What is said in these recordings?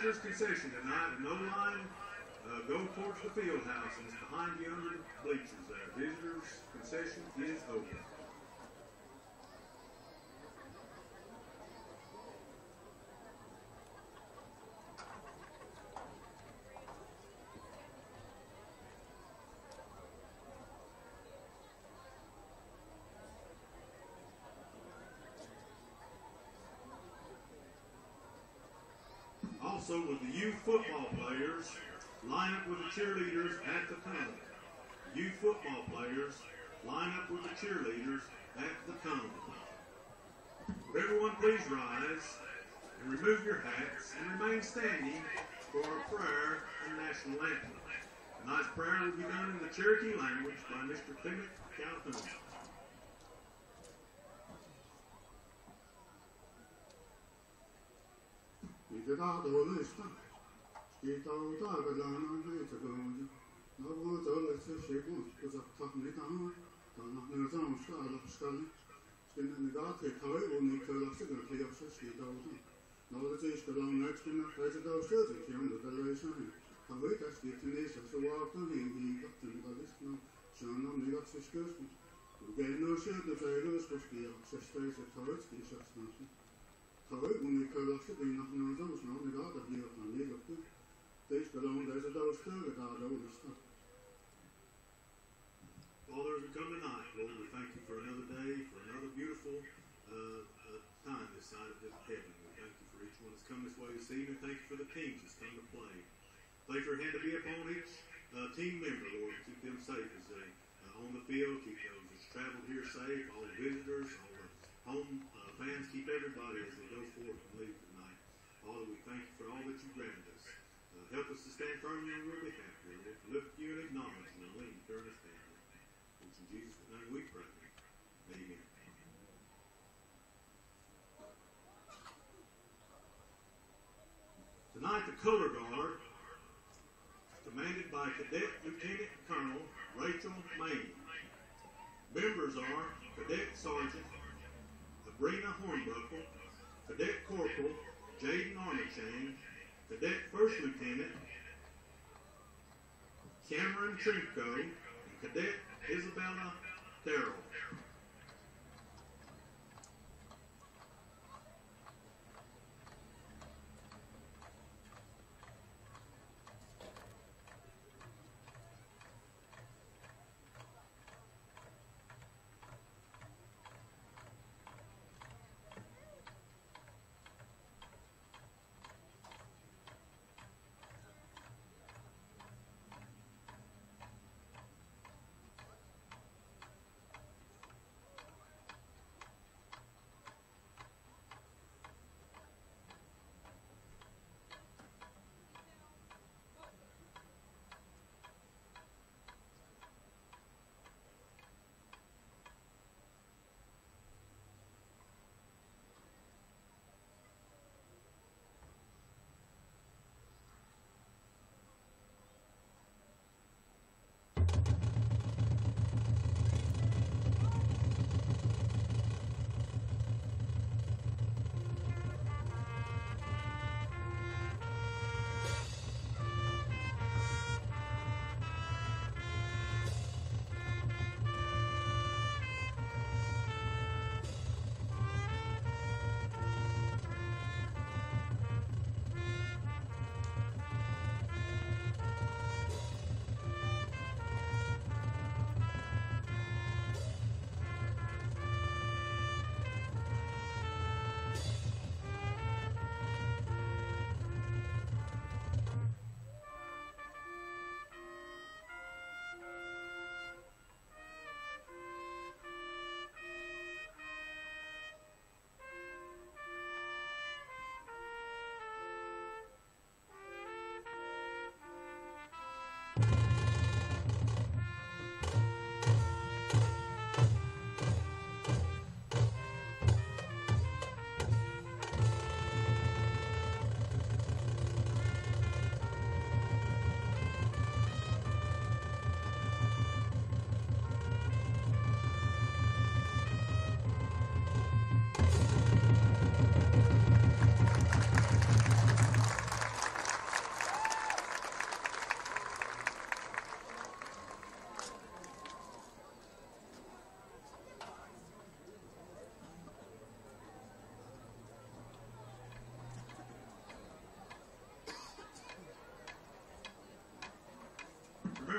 Visitors concession tonight, no line, uh, go towards the field house, and it's behind you under the bleachers there. Visitors concession is open. Also, with the youth football players, line up with the cheerleaders at the tunnel. Youth football players, line up with the cheerleaders at the tunnel. Everyone please rise and remove your hats and remain standing for our prayer and national anthem. Tonight's prayer will be done in the Cherokee language by Mr. Clement Calhoun. 이제 다 도는 있다. 이 다우다가 나는 왜 저거지? 나보고 저를 쓰시고 그래서 탁니다. 다나 내가 좀 스타일 스타일. 근데 내가 대타에 오늘 그렇게 그렇게 없어 시다우다. 나도 제 스타일은 넥스트나 가지고 없어지. 기억도 달라이잖아. 하고 다시 뒤에서 소화도 행기 같은 거 있으면 저는 내가 쓰시고 Geno siad y feirws bos gi ac Ysgol. Father, as we come tonight, Lord, we thank you for another day, for another beautiful uh, uh, time this side of heaven. We thank you for each one that's come this way this evening. Thank you for the teams that's come to play. For your hand to be upon each uh, team member, Lord, and keep them safe as they uh, on the field, keep those that's traveled here safe, all the visitors, all the home fans, keep everybody as they go forth and leave tonight. Father, we thank you for all that you've granted us. Uh, help us to stand firm on your behalf, Lord, to lift you and acknowledge and lean during this family. It's in Jesus' name we pray. Amen. Tonight, the color guard, commanded by Cadet Lieutenant Colonel Rachel Maine. Members are Cadet Sergeant Sabrina Hornbuckle, Cadet Corporal Jaden Armachang, Cadet First Lieutenant Cameron Trinko, and Cadet Isabella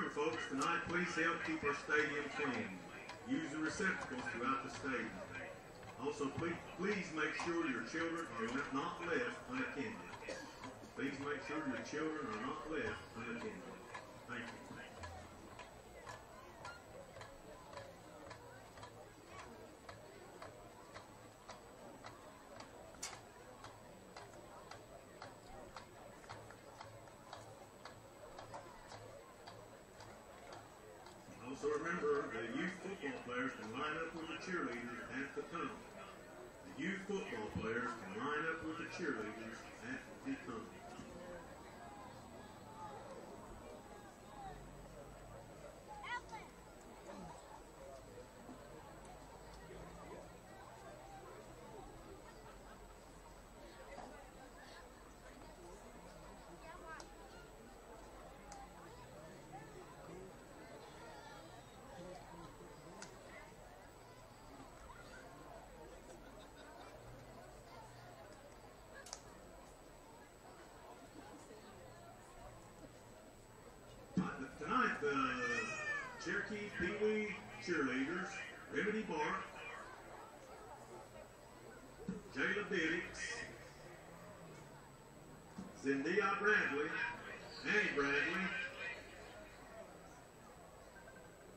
Terrell. folks, tonight please help keep our stadium clean. Use the receptacles throughout the stadium. Also, please, please make sure your children are not left unattended. Please make sure your children are not left unattended. Thank you. Also remember, the youth football players can line up with the cheerleaders at the tunnel. The youth football players can line up with the cheerleaders at the tunnel. Tonight, the Cherokee Pee Wee cheerleaders, Remedy Bark, Jayla Biddix, Zendaya Bradley, Annie Bradley,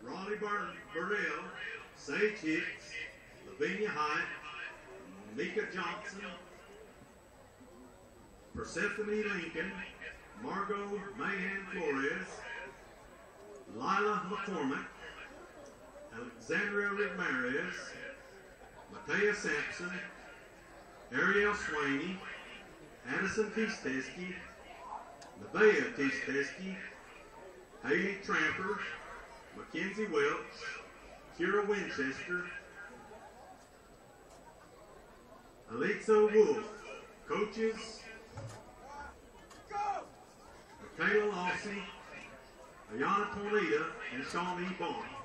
Ronnie Bur- Burrell, Sage Hicks, Lavinia Height, Mika Johnson, Persephone Lincoln, Margot Mahan Flores, Lila McCormick, Alexandria Ramirez, Matea Sampson, Ariel Swaney, Addison Teesteski, Nevaeh Teesteski, Haley Tramper, Mackenzie Welch, Kira Winchester, Alexa Wolf, coaches, Michaela Lawson, Ayana Tornita, and Shawnee Bond.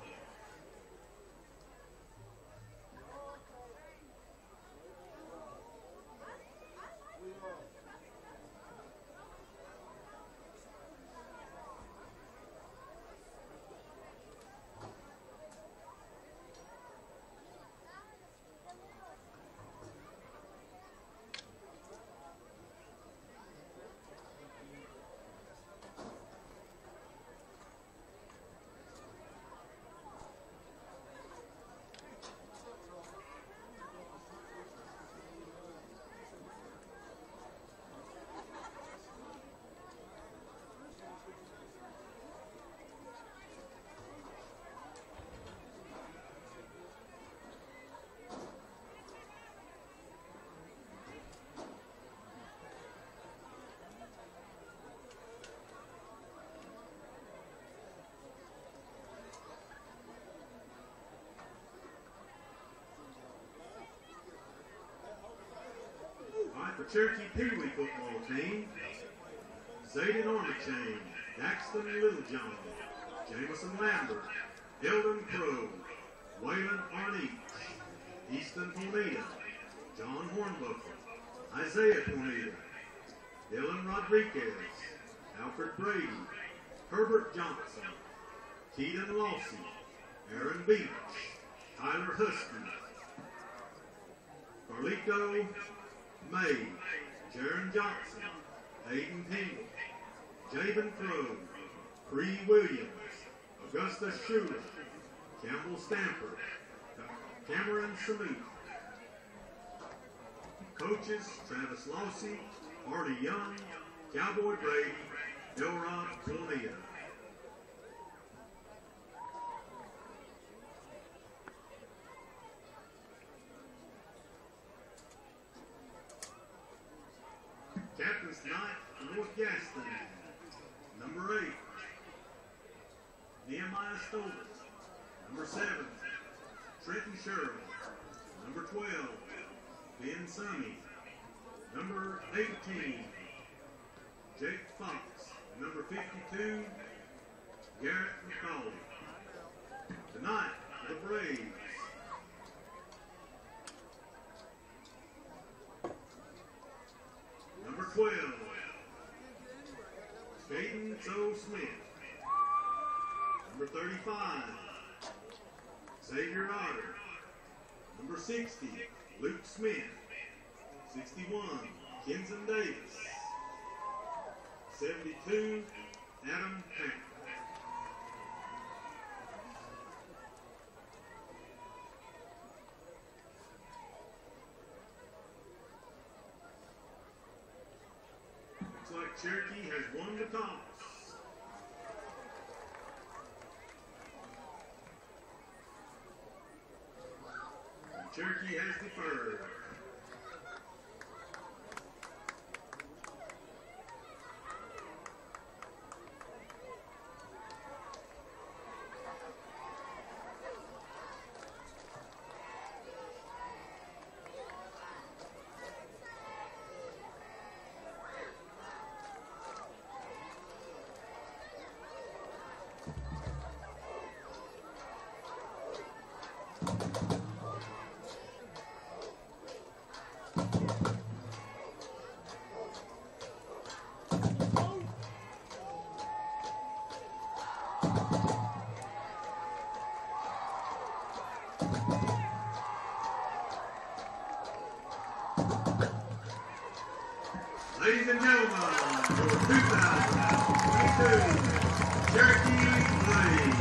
Cherokee Pee Wee football team. Zayden Armachain, Daxton Littlejohn, Jamison Lambert, Eldon Crow, Waylon Arnett, Easton Tornita, John Hornbuckle, Isaiah Tornita, Dylan Rodriguez, Alfred Brady, Herbert Johnson, Keaton Lawson, Aaron Beach, Tyler Husky, Carlito May, Jaron Johnson, Hayden Tingle, Jabin Crow, Cree Williams, Augusta Schuler, Campbell Stamper, Cameron Samit. Coaches Travis Lawsey, Artie Young, Cowboy Brady, Delrod Bonilla. Captains tonight for North Gaston. Number eight, Number seven, Trenton Sherrill. Number 12, Ben Summey. Number 18, Jake Fox. Number 52, Garrett McCauley. Tonight, the Braves. Number 12, Caden So Smith. Number 35, Xavier Otter. Number 60, Luke Smith. 61, Kenson Davis. 72, Adam Panther. Looks like Cherokee has won the toss. And Cherokee has deferred. Ladies and gentlemen, for 2022 Cherokee Blade.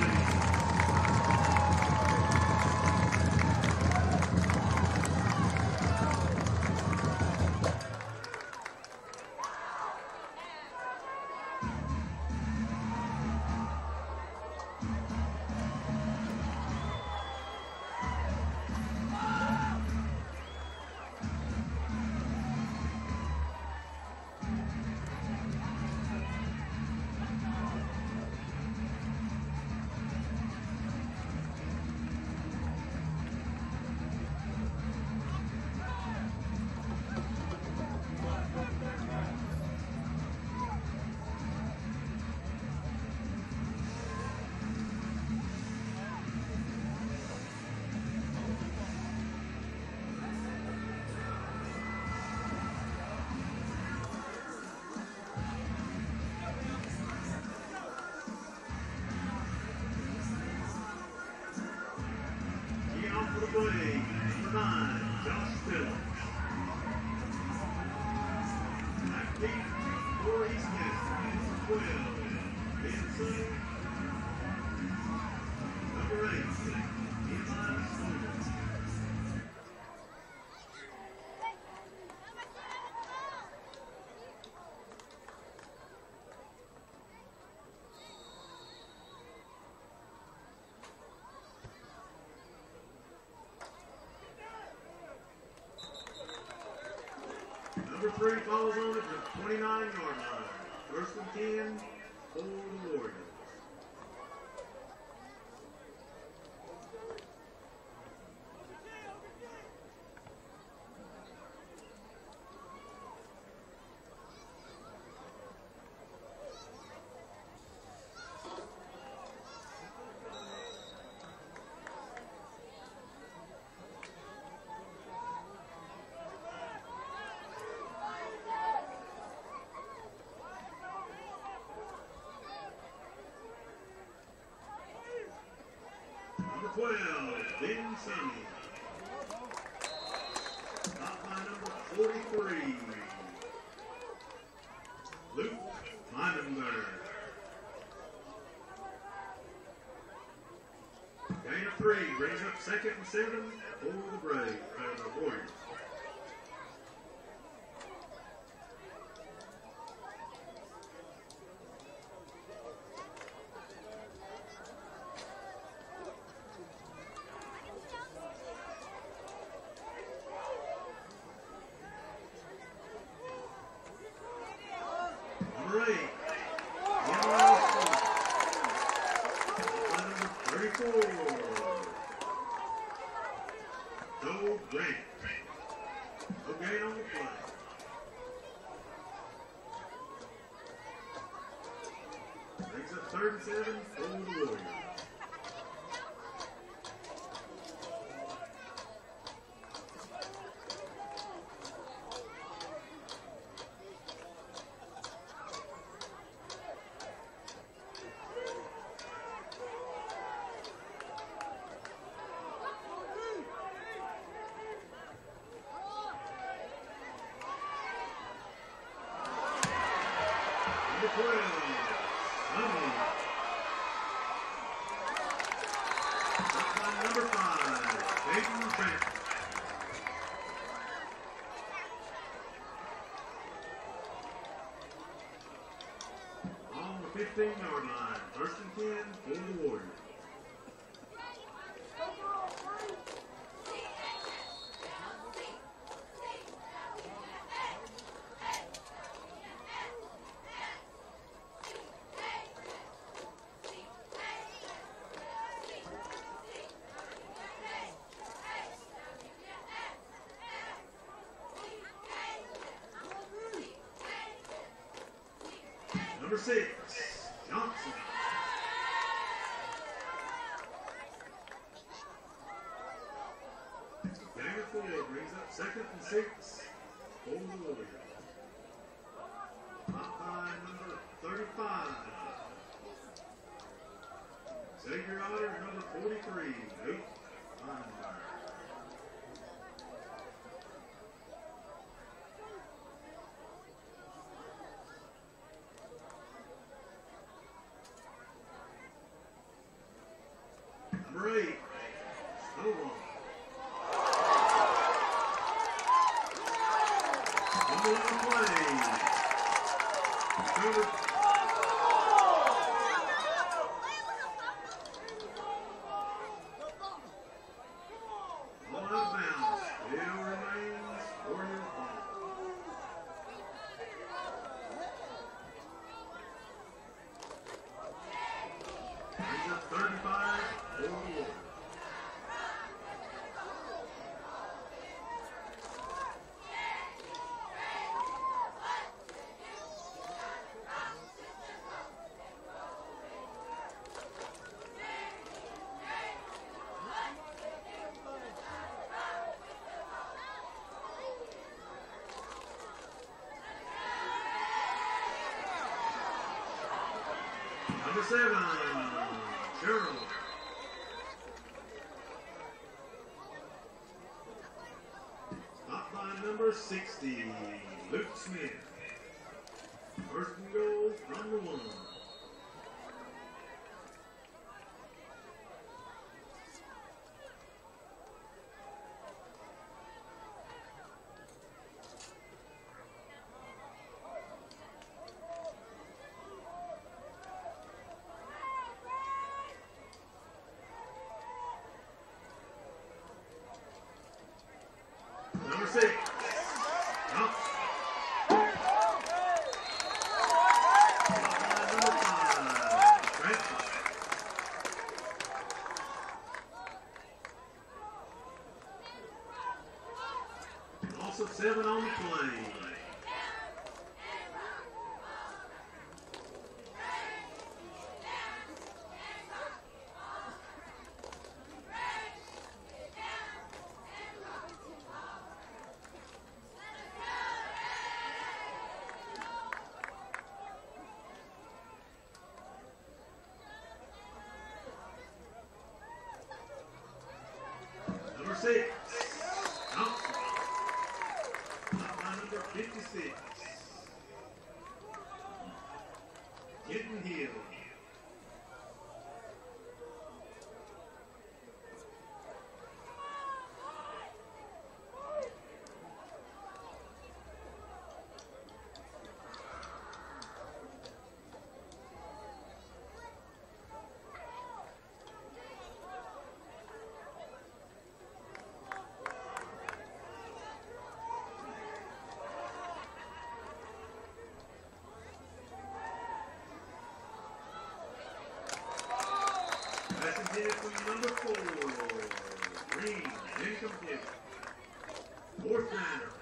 Number three follows on at the 29 yard line. First and 10 for the Warriors. Number 12, Ben Summey. Top by number 43, Luke Meidenberg. Gain of three brings up second and seven for the Braves, the Warriors. Number eight, Henry Ford. Number 34, Joe Grant. No gain on the play. Brings up third and seven for the Warriors. Number 12, Summey. Shot by number 5, Peyton Trent. On the 15-yard line, first and 10 for the Warriors. Number six, Johnson. Banger forward brings up second and six number 35. Xavier Otter, number 43, Luke Linebacker. Number eight, Stonewall. Number one play. Number all out of bounds. Still remains Warrior ball. Brings up 35 for the Warriors. Number seven, Sherrill. Stop by number 60, Luke Smith. First and goal from the one. Number six, Johnson. Number five, Francis. Loss of seven on the play. Number six, Johnson. Top by number That's intended for number four. Green, incomplete. Fourth downer.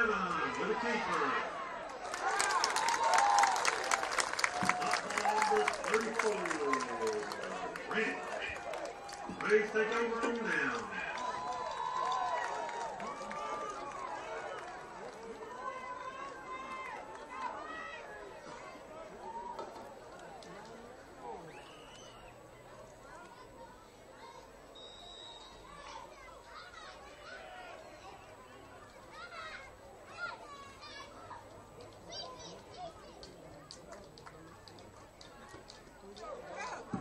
With a keeper. Number 34. Grant. Braves take over on down.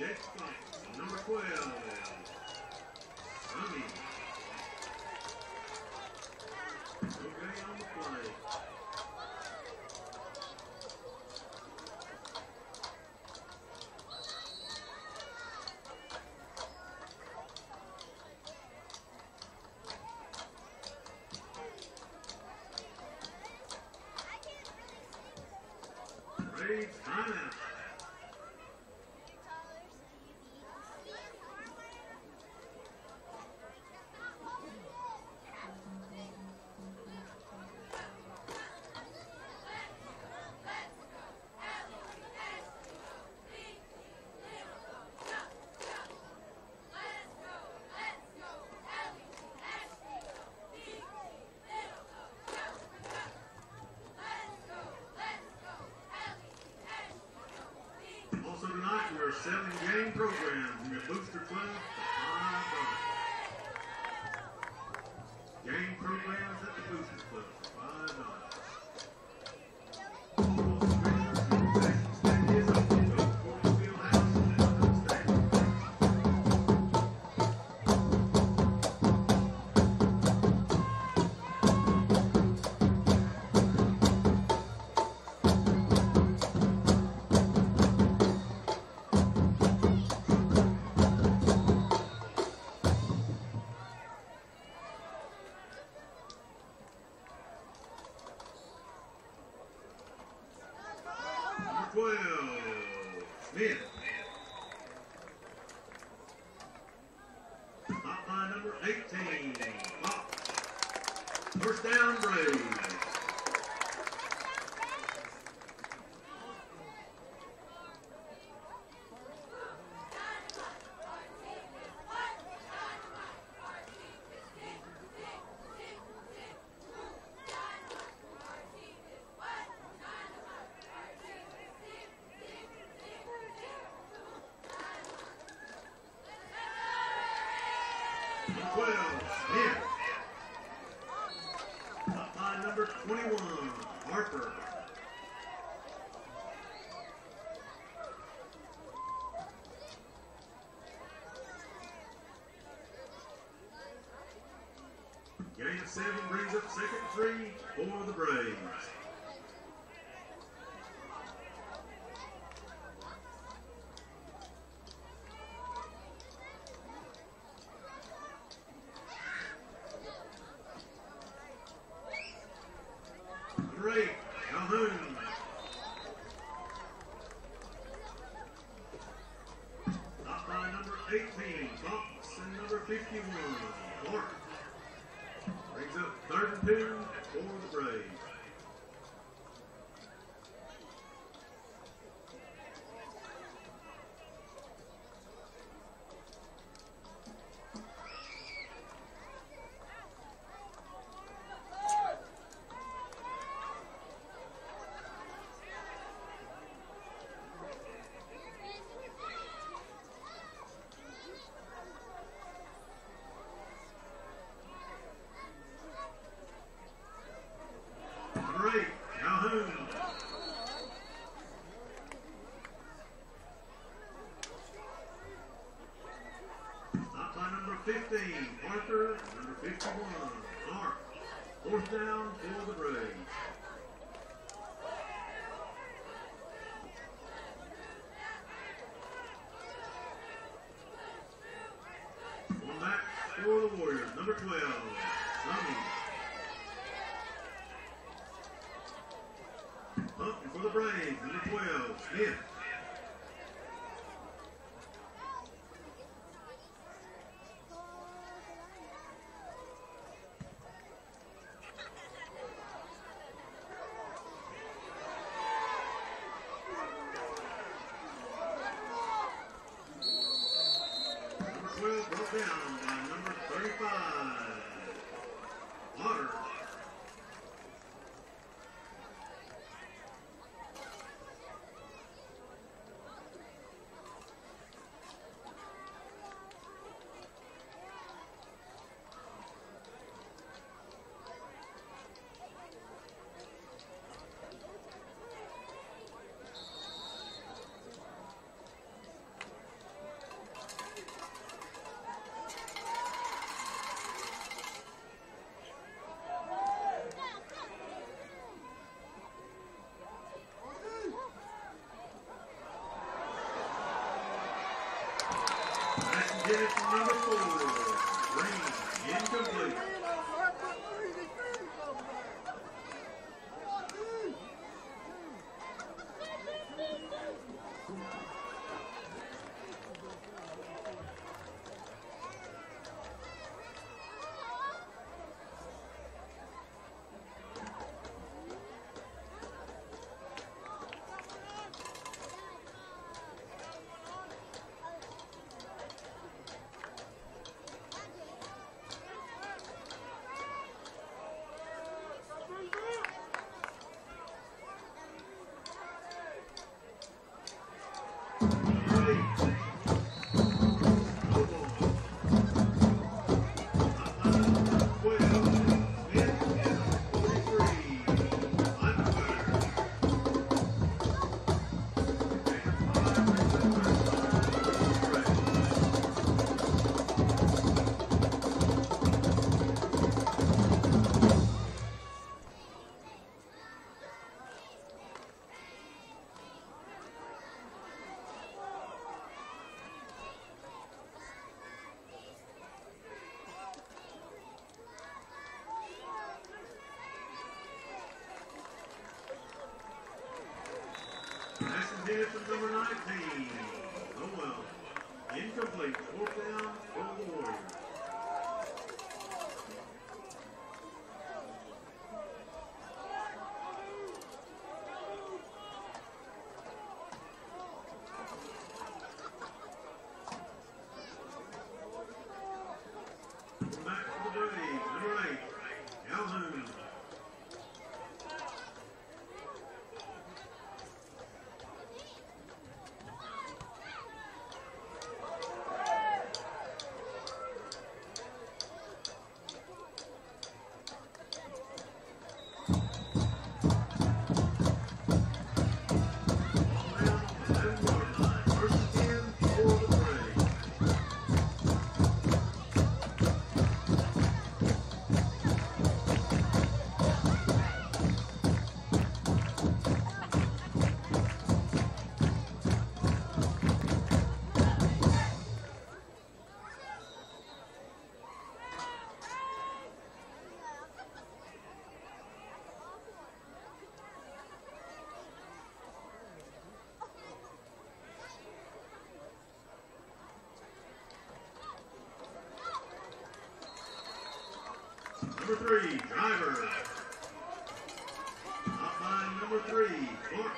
Jake Fox. Number 12, Rummy. Okay on the play. Braves timeout. Also tonight, we are selling game programs Smith. Line number 18, Fox. First down, Braves. Number 12, Smith. Hot line number 21, Harper. Of seven brings up second three for the Braves. Number eight, Calhoun. Top by number 18, Fox, and number 51, Clark. Brings up third and two for the Braves. Number eight, Calhoun. Stop by number 15, Parker, and number 51, Clark. Fourth down for the Braves. One back for the Warriors, number 12, Tommy. Up for the Braves, number 12, Smith. Number 12 brought down by number 35. Otter. Intended for number four. Green, incomplete. Intended for number 19. Oh well. Incomplete. Fourth down for the Warriors. Number three, driver. Up by number three, Clark.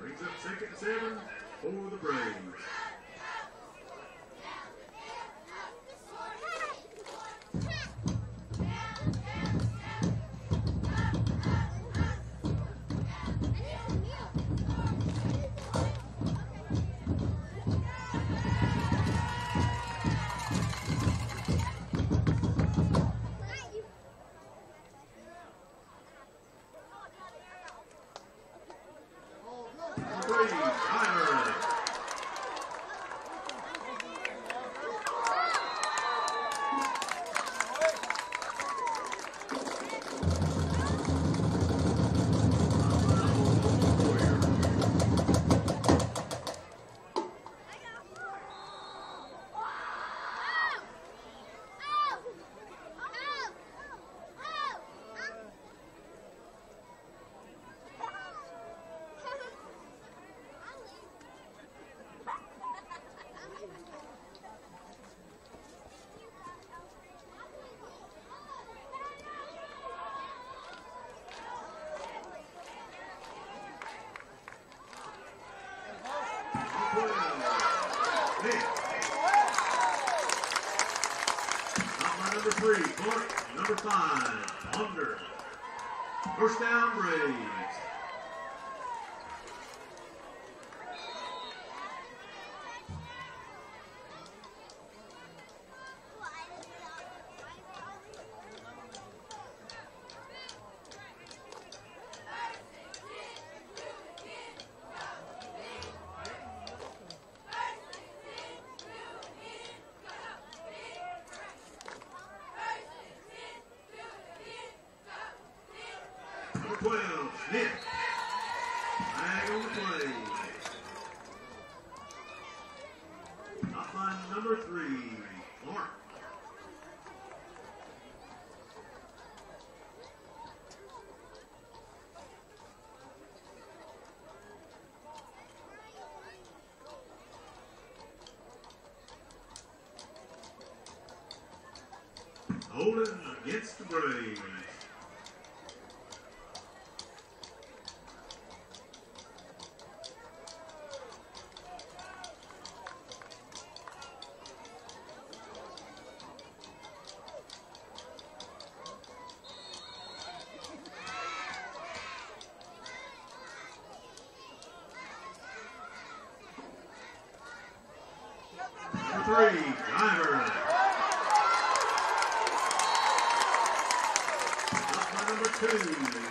Brings up second seven for the Braves. Three, Clark. Number five, Ponder. First down, Braves. Number 12, Smith. Flag on the play. Top line number three, Clark. Holding against the Braves. Three, Driver. Up by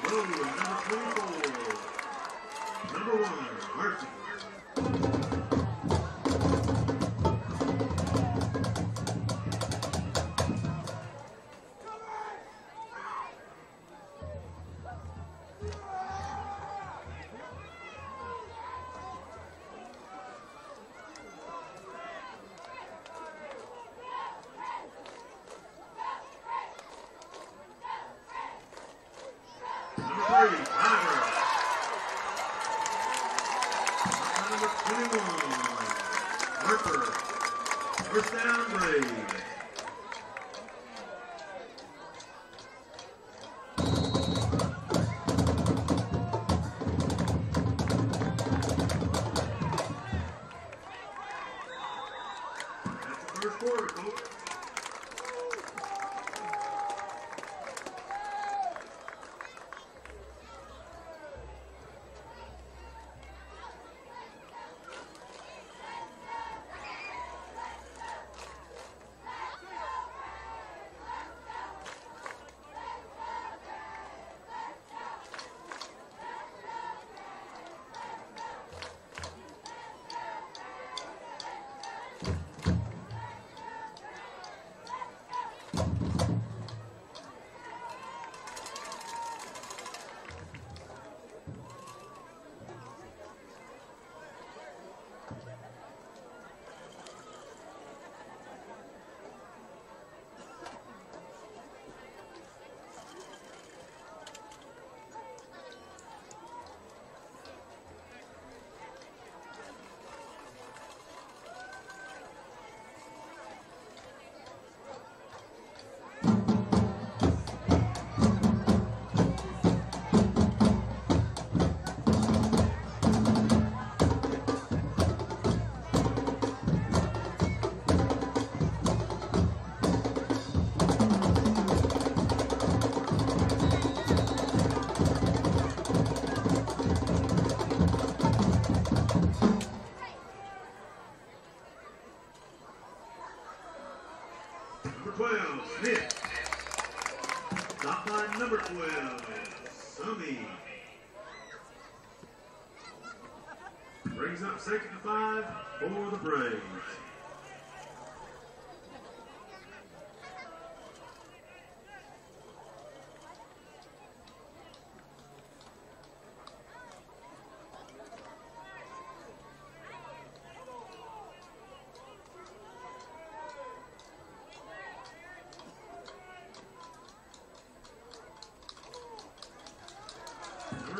Brings up second and five for the Braves.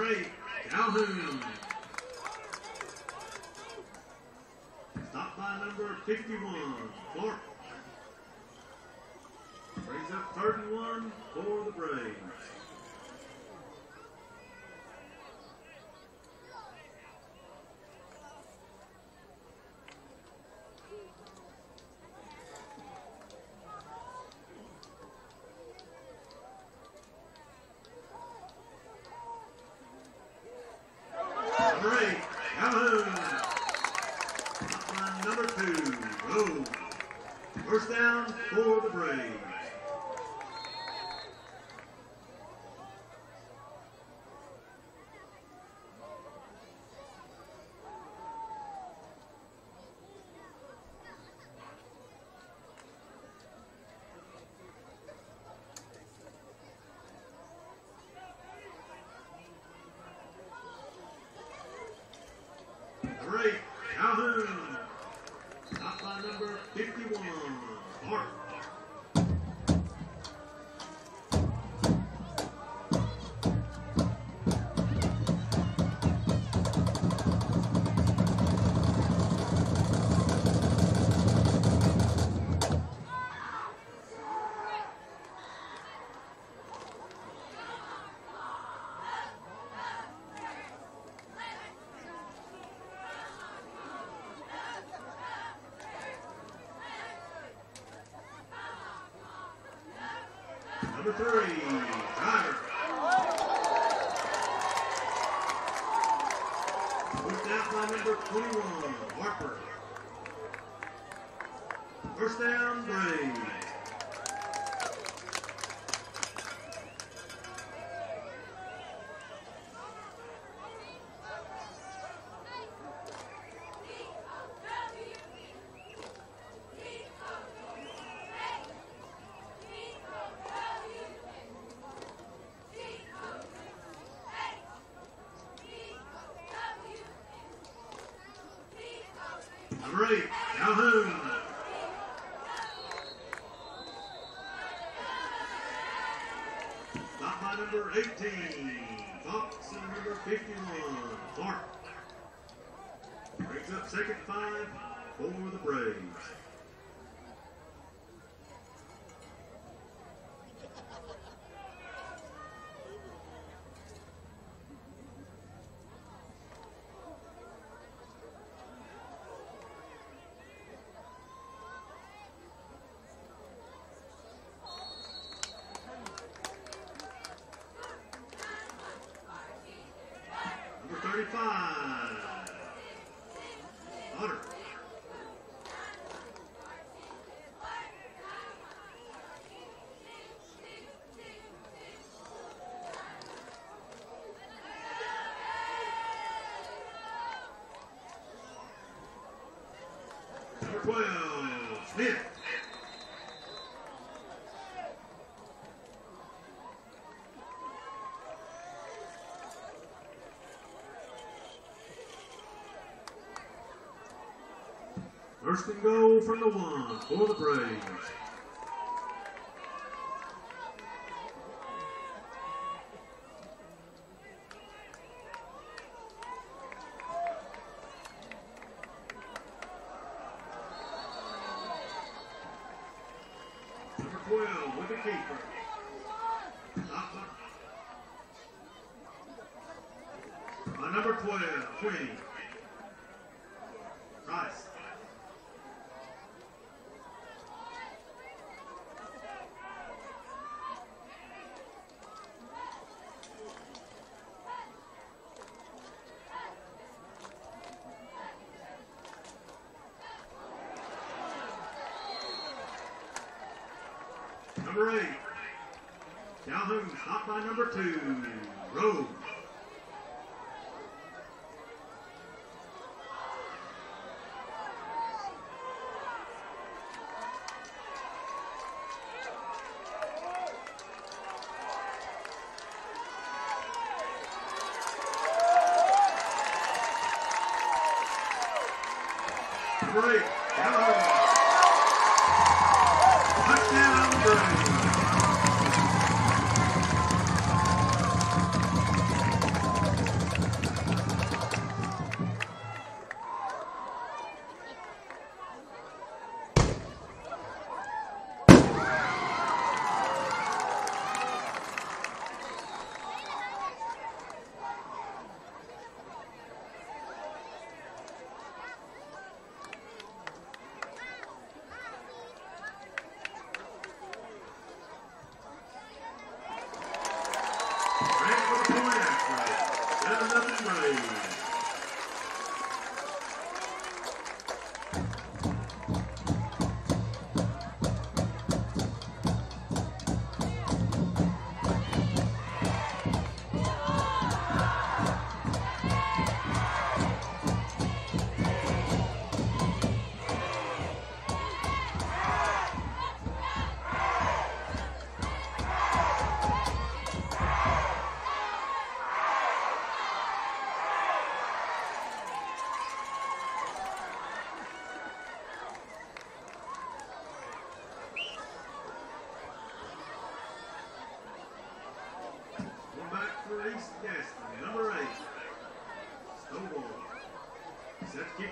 Eight, Calhoun. 51, Clark. Brings up third and one for the Braves. Go. First down for the Braves. Number three, Driver. First down by number 21, Harper. First down, Braves. Number eight, Calhoun. Stop by number 18, Fox, and number 51, Clark. Brings up second five for the Braves. Number 35, Otter. Number 12, Smith. First and goal from the one for the Braves. Number 12 with the keeper. Top by- by number 12, 20. Price. Number eight, Calhoun, stopped by number two, Rose.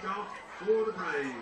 For the Braves,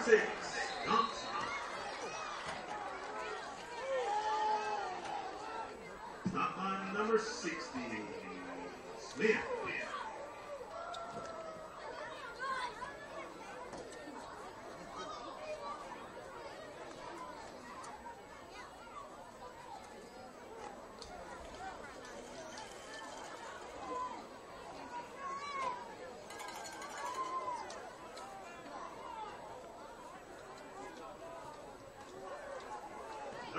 Number six, Johnson. Top line number 60, Smith.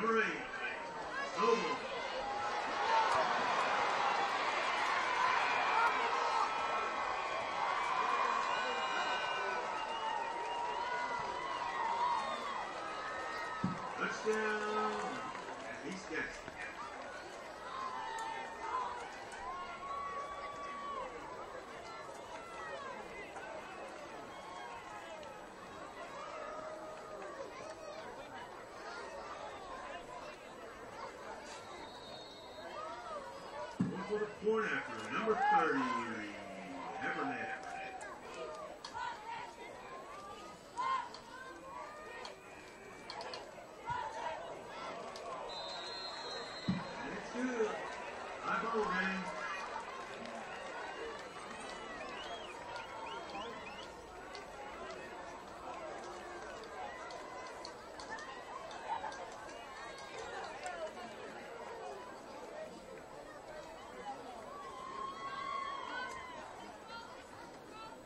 Number for the after, number 30, Habernet. And it's good. High ball game.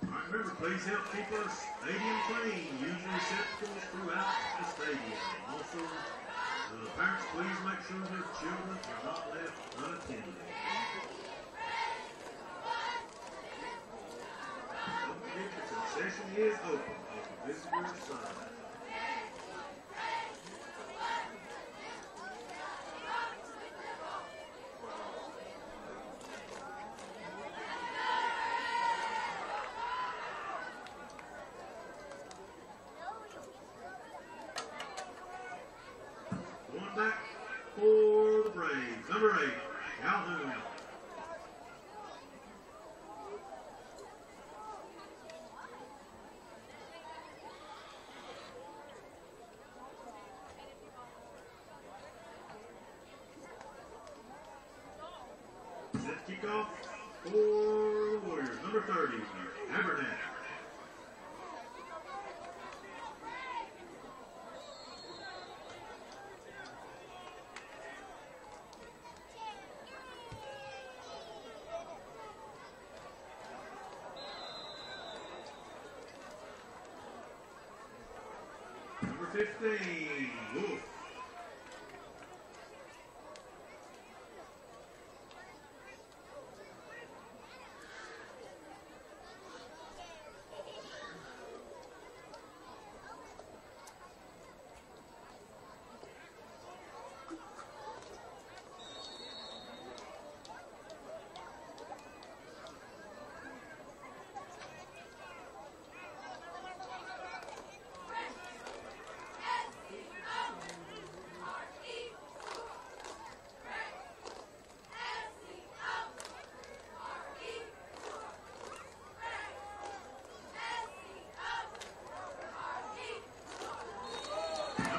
All right, remember, please help keep our stadium clean. Use receptacles throughout the stadium. Also, uh, parents, please make sure their children are not left unattended. Don't forget the concession is open on the visitor's side. Going back for the Braves. Number eight, Calhoun. Set kickoff for Warriors. Number 30, Abernathy. Number 15, Wolf.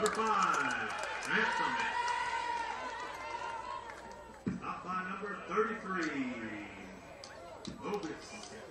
Number five, Ransom. Top 33, Otis.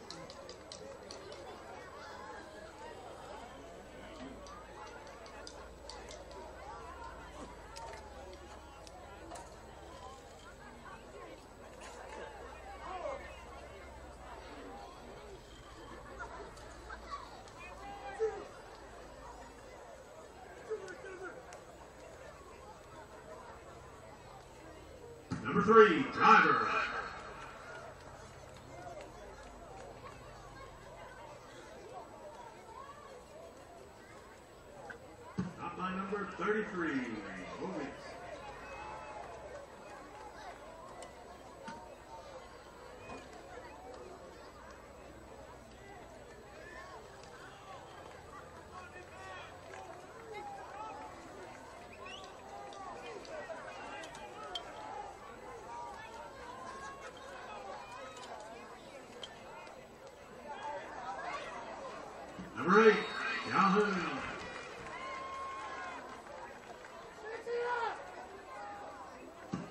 Three, driver. Top line number 33, Eight, Calhoun.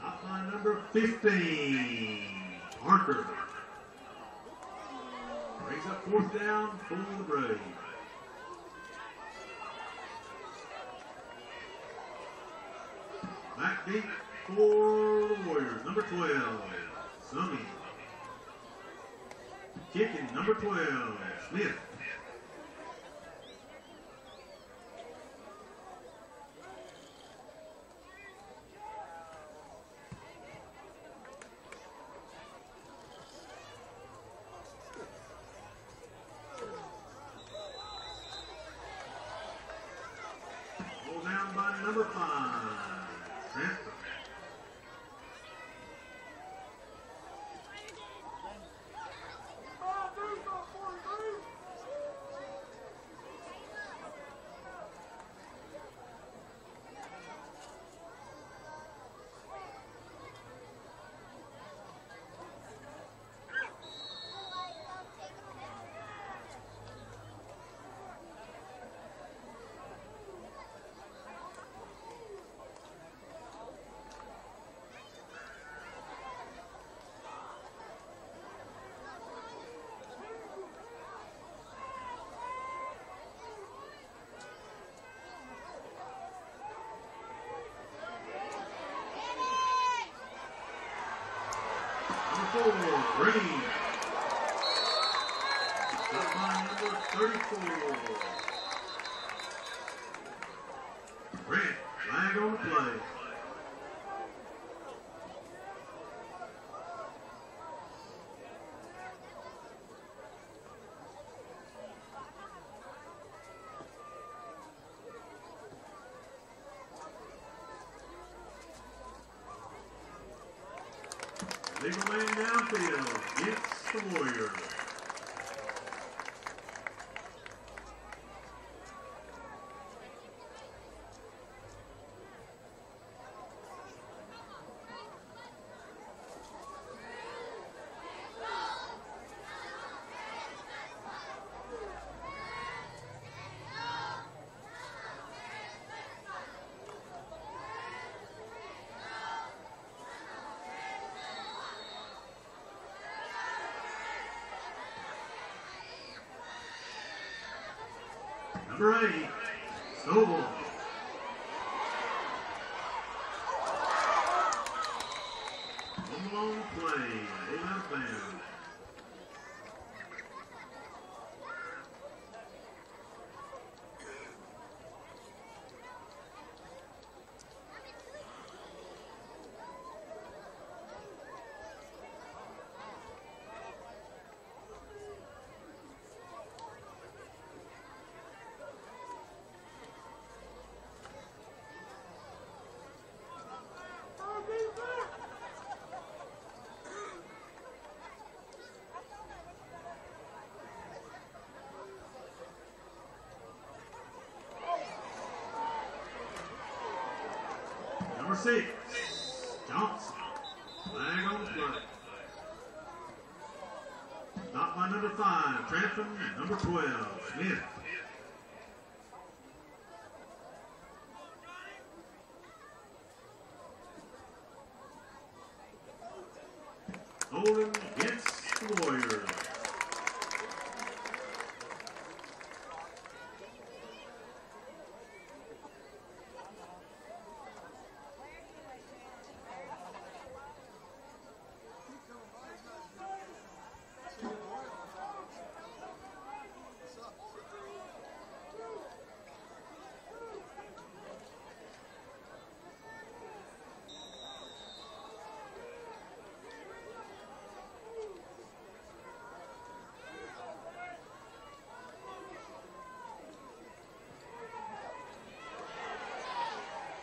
Top line number 15, Parker. Brings up fourth down for the Braves. Back deep for the Warriors, number 12, Summey. Kicking, number 12, Smith. Pulled down by number five, Trent. Green. Number 34. Grant, flag on the play. Legal gets the Warriors. Eight, Noble. Home alone play, hold out of bounds. Number six, Johnson. Flag on play. Stop by number five, Trantham, and number 12, Smith. Holden against the Warriors.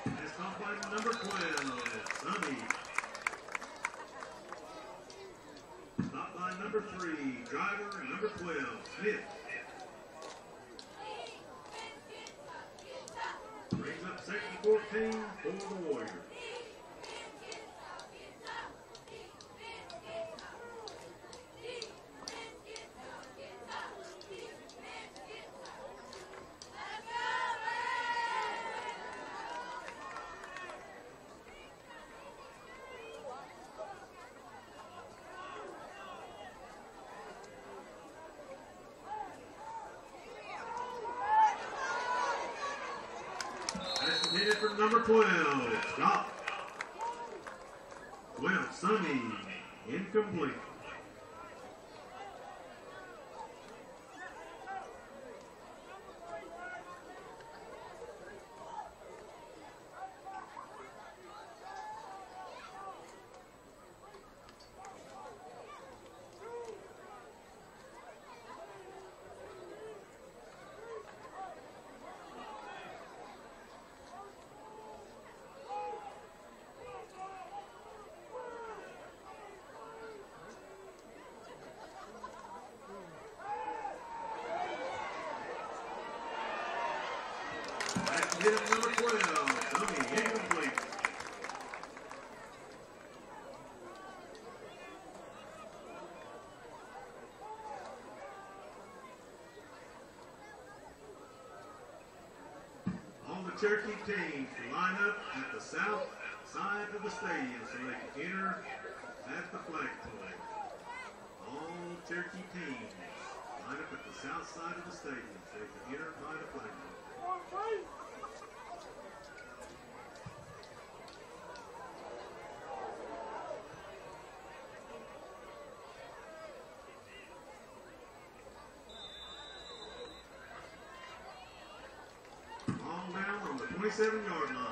It's caught number 12, Summey. Stopped by number 3, driver, number 12, Smith. Brings up second and 14 for the Warriors. Number 12, Scott. 12, Summey, incomplete. That's intended number 12, Summey, incomplete. All the Cherokee teams to line up at the south side of the stadium so they can enter at the flagpole. All Cherokee teams line up at the south side of the stadium so they can enter by the flagpole. 27 yard line.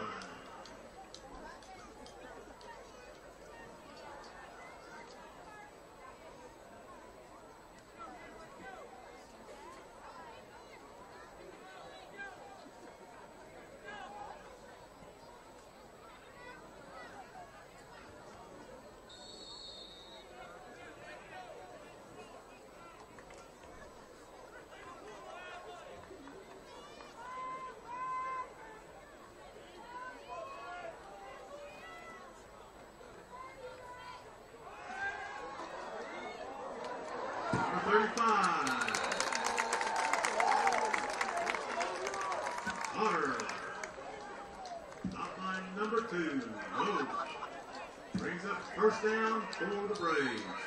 35. Otter. Top line number two. Rose. Brings up first down for the Braves.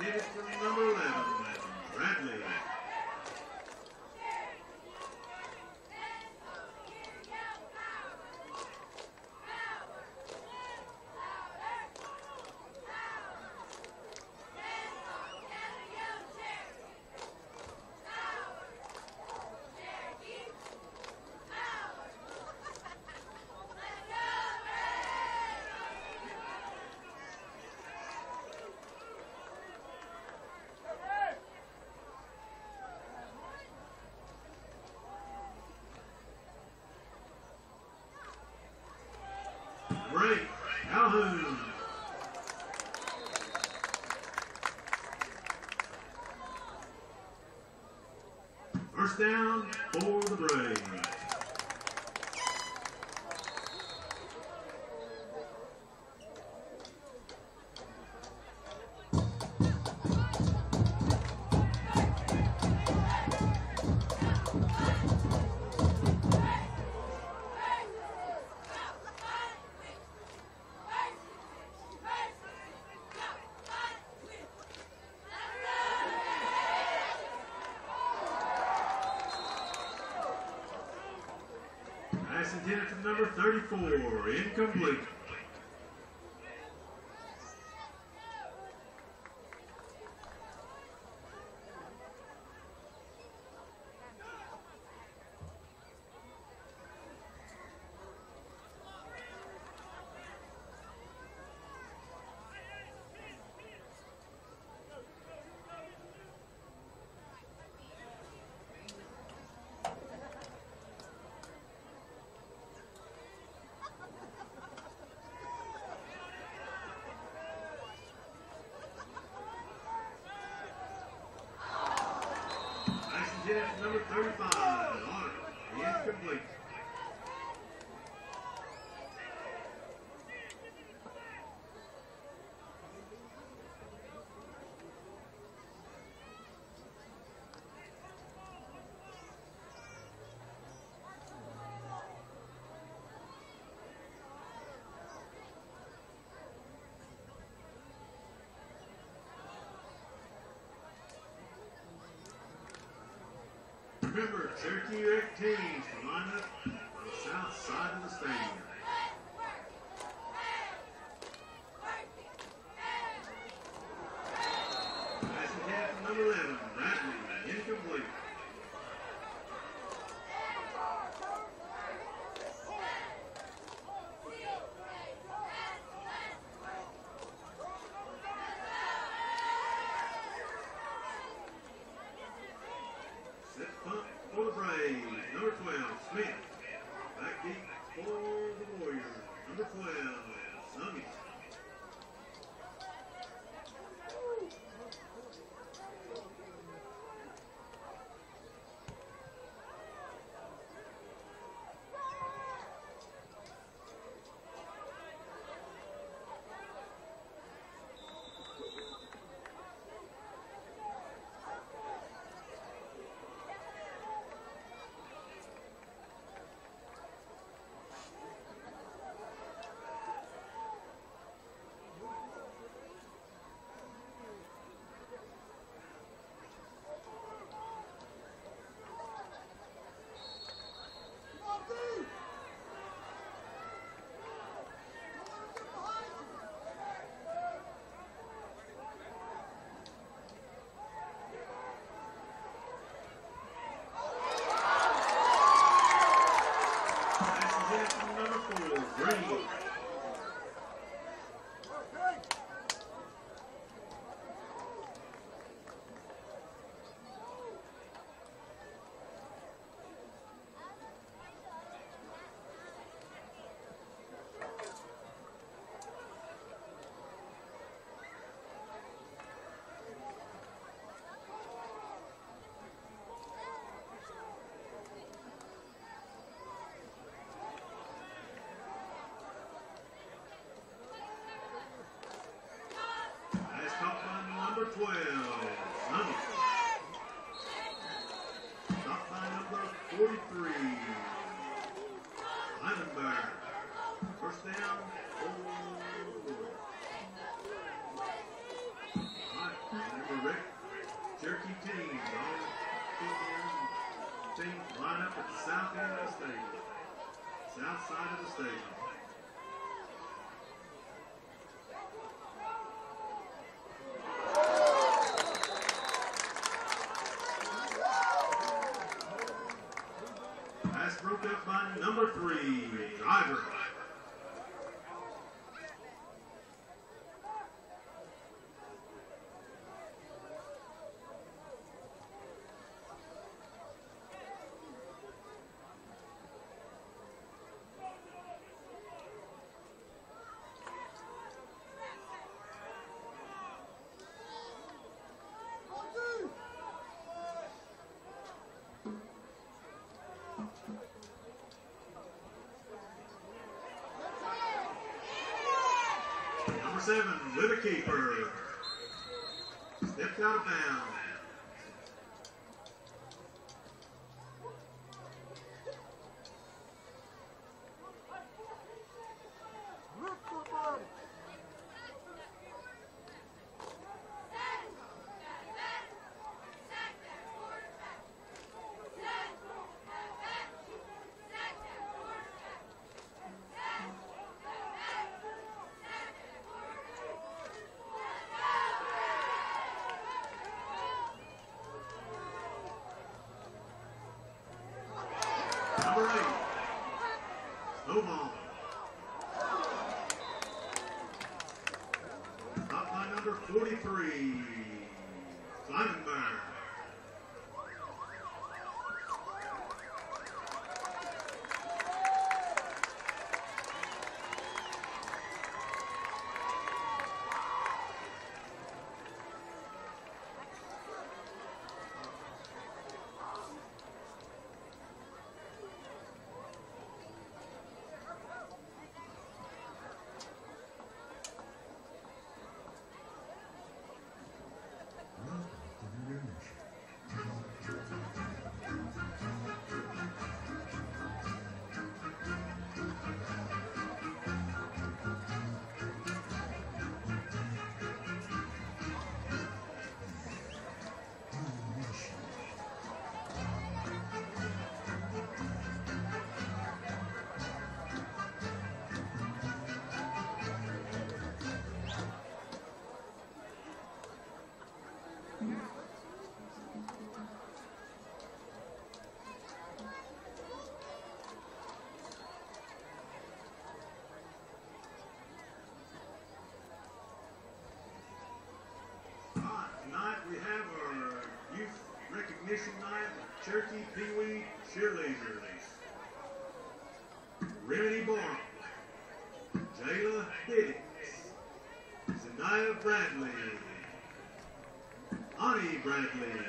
Yeah, it's a number of them. Calhoun. Pass intended to number 34, incomplete. Pass number 35, Honor, incomplete. Remember, Cherokee Rec teams to line up on the south side of the stadium. Pass intended number 11, Bradley, incomplete. 12, Summey. Stopped by number 43, Heidenberg. First down for the Warriors. Alright, remember Rick, Cherokee teams, all line up at the south end of the stadium. South side of the stadium. Pass broke up by number three, Driver. Number seven, Keeper. Stepped out of bounds. Number eight, Snowball. Up by number 43, recognition night of Cherokee Pee Wee cheerleaders. Remedy Barnes, Jayla Hiddix, Zendaya Bradley, Ani Bradley,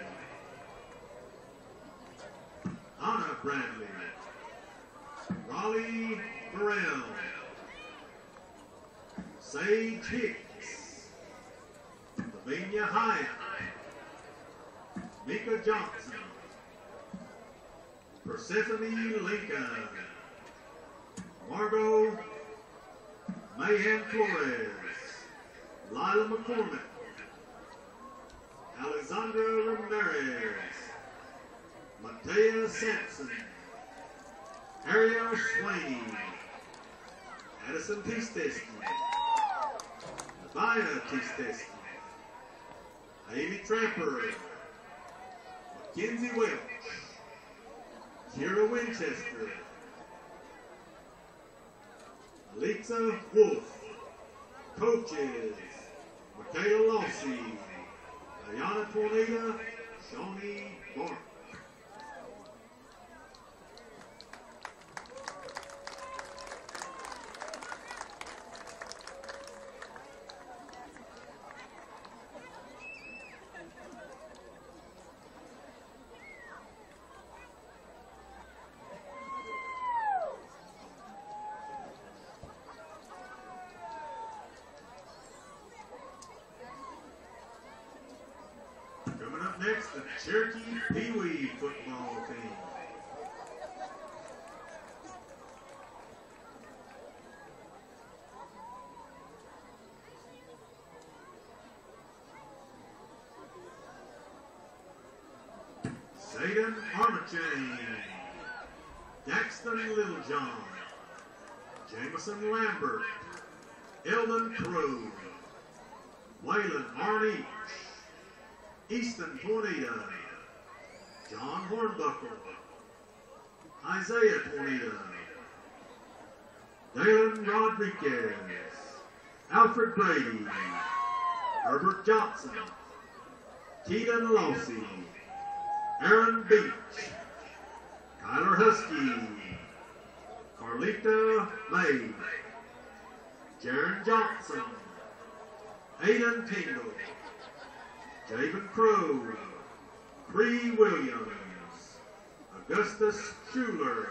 Anna Bradley, Raleigh Burrell, Sage Hicks, Lavinia Hyatt, Johnson, Persephone Lincoln, Margot Mayhem Flores, Lila McCormick, Alexandra Ramirez, Matea Sampson, Ariel Swaney, Addison T. Stesky, Nevada T. Stesky, Amy Trapper, Mackenzie Welch, Kira Winchester, Alexa Wolf, coaches, Michaela Lossie, Ayana Tornada, Shawnee Barnes. Coming up next, the Cherokee Pee Wee football team. Zayden Armachain, Daxton Littlejohn, Jameson Lambert, Eldon Crow, Waylon Arnich, Easton Tornado, John Hornbuckle, Isaiah Tornado, Dalen Rodriguez, Alfred Brady, Herbert Johnson, Keaton Lossie, Aaron Beach, Tyler Husky, Carlita May, Jaron Johnson, Aiden Tingle, David Crow, Bree Williams, Augustus Schuler,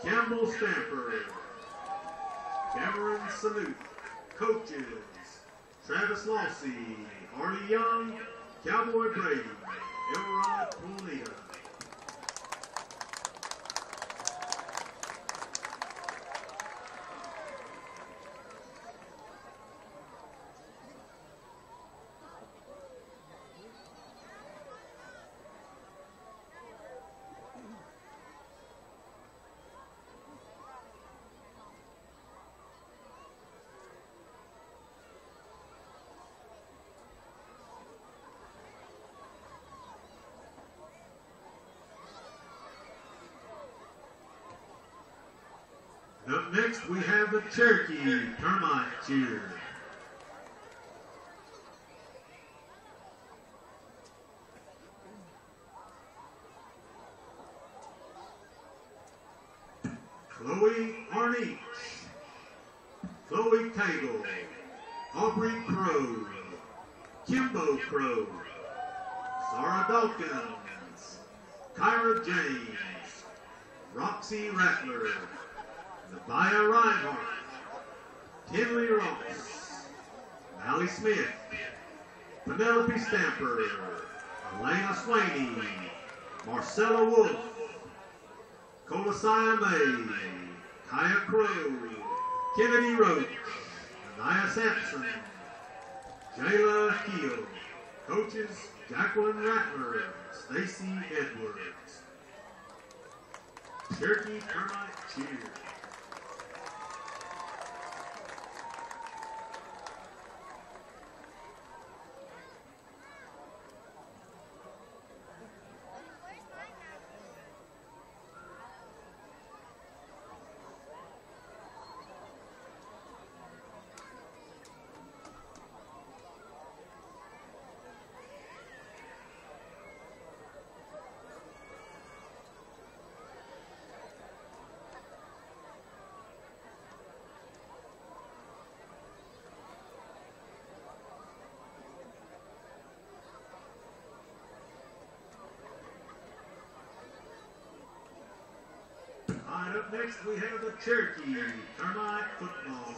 Campbell Stamper, Cameron Salute, Coaches, Travis Lossy, Harley Young, Cowboy Brady, Elrod Pulnita. And up next, we have the Cherokee Termite Cheer. Chloe Arnich, Chloe Tagle, Aubrey Crow, Kimbo Crow, Sarah Dawkins, Kyra James, Roxy Rattler, Nebiah Reinhardt, Tinley Ross, Mally Smith, Penelope Stamper, Elena Swaney, Marcella Wolf, Colossia May, Kaya Crow, Kennedy Roach, Anaya Sampson, Jayla Keel, coaches Jacqueline Rattler, Stacy Edwards. Cherokee Termite Cheers. All right, up next we have the Cherokee Termite Football.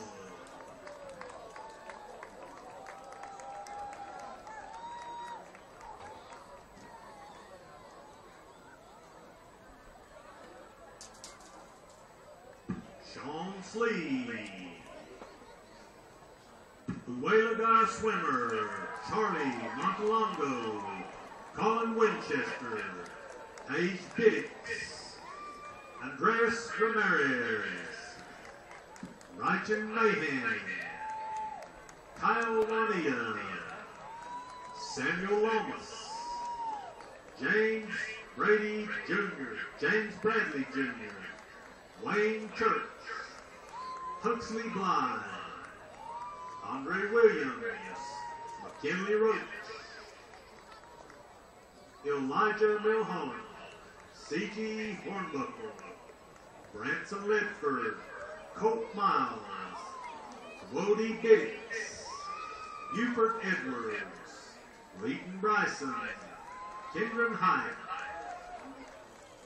Sean Slee. Uwelagar Swimmer. Charlie Montalongo. Colin Winchester. Hayes Pittix. Andreas Ramirez, Rychen Mayhem, Kyle Wania, Samuel Lomas, James Brady Jr., James Bradley Jr., Wayne Church, Huxley Blythe, Andre Williams, McKinley Roach, Elijah Milholm, C.G. Hornbuckle, Branson Ledford, Colt Miles, Wody Biddix, Buford Edwards, Leighton Bryson, Kendron Hyatt,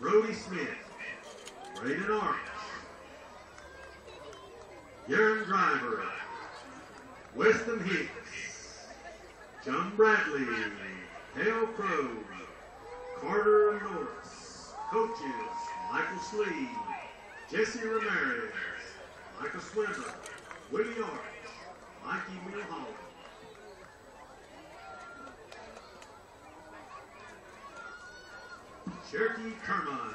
Brody Smith, Braden Arch, Aaron Driver, Weston Hicks, John Bradley, Hale Crow, Carter Norris, coaches Michael Slee, Jesse Ramirez, Michael Swimmer, Willie Arch, Mikey Milholland. Cherokee Termites.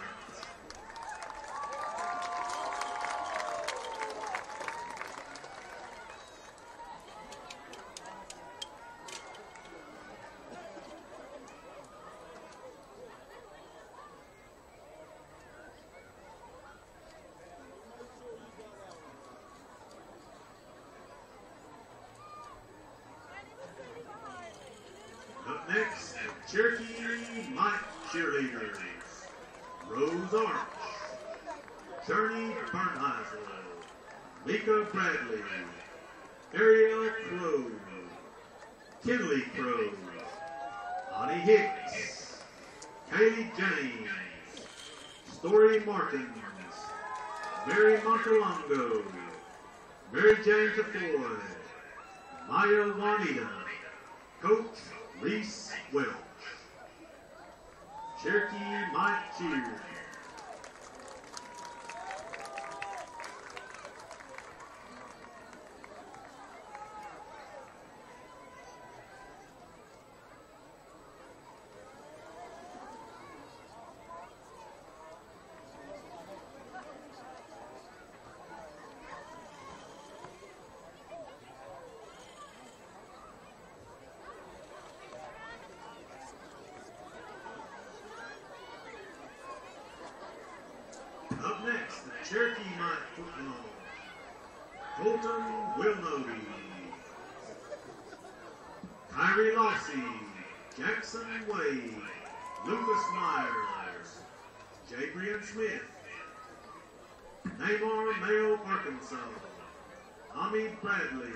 Up next, Cherokee Mike Cheerleaders. Rose Arch, Journey Bernheisel, Mika Bradley, Ariel Crow, Kinley Crow, Bonnie Hicks, Kaylee James, Story Martins, Mary Montalongo, Mary Jane Tafoy, Maya Juanita. Coach Reese Welch. Cherokee Mite Cheers. Up next, the Cherokee Mite football. Colton Wilnody. Kyrie Lossy. Jackson Wade. Lucas Myers. Jabrian Smith. Neymar Mayo Arkansas. Ami Bradley.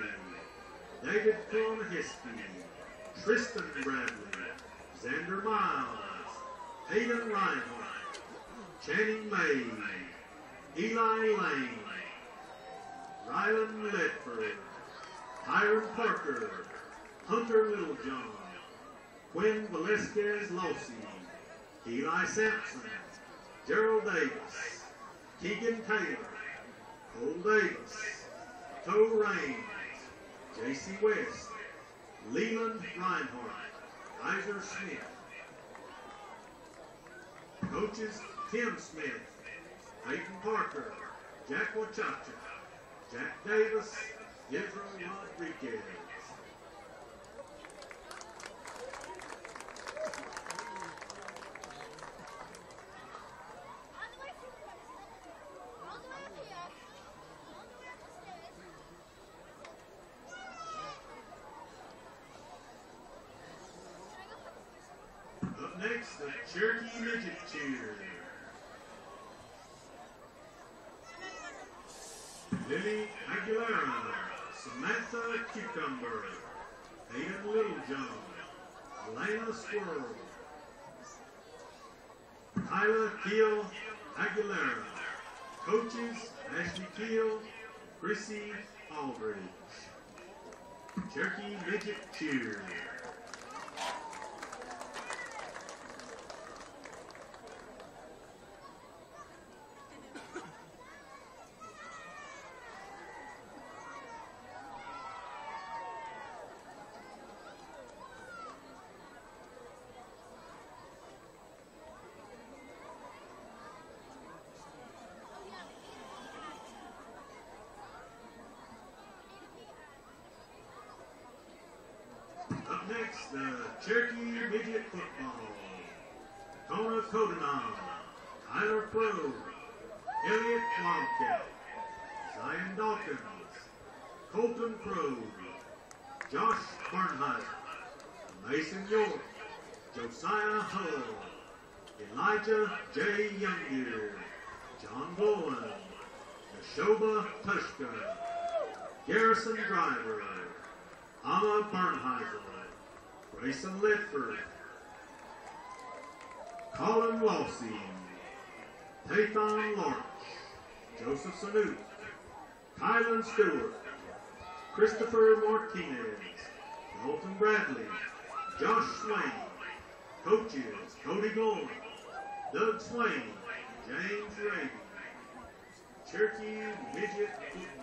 David Clonhiskey. Tristan Bradley. Xander Miles. Hayden Reinhardt. Channing May, Eli Lane, Rylan Ledford, Hiram Parker, Hunter Littlejohn, Quinn Velasquez Lossy, Eli Sampson, Gerald Davis, Keegan Taylor, Cole Davis, Toe Raines, J.C. West, Leland Reinhardt, Kaiser Smith, Coaches Tim Smith, Peyton Parker, Jack Wachacha, Jack Davis, Israel Rodriguez. All the way to the All the way up here. All the way up the stairs. Up next, the Cherokee Midget Cheer. Lily Aguilera, Samantha Cucumber, Hayden Littlejohn, Elena Squirrel, Kyla Keel Aguilera, coaches Ashley Keel, Chrissy Aldridge. Cherokee Midget Cheer. Next, the Cherokee Midget Football. Kona Kodanon, Tyler Crow, Elliot Wildcat, Zion Dawkins, Colton Crow, Josh Barnheiser, Mason York, Josiah Hull, Elijah J. Youngyear, John Bowen, Neshoba Tushka, Garrison Driver, Amma Barnheiser, Grayson Ledford, Colin Lossy, Tathan Lawrence, Joseph Sanoot, Kylan Stewart, Christopher Martinez, Dalton Bradley, Josh Swain, coaches Cody Gorman, Doug Swain, James Raby, Cherokee Midget Football.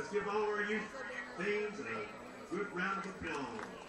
Let's give all our youth teams a good round of applause.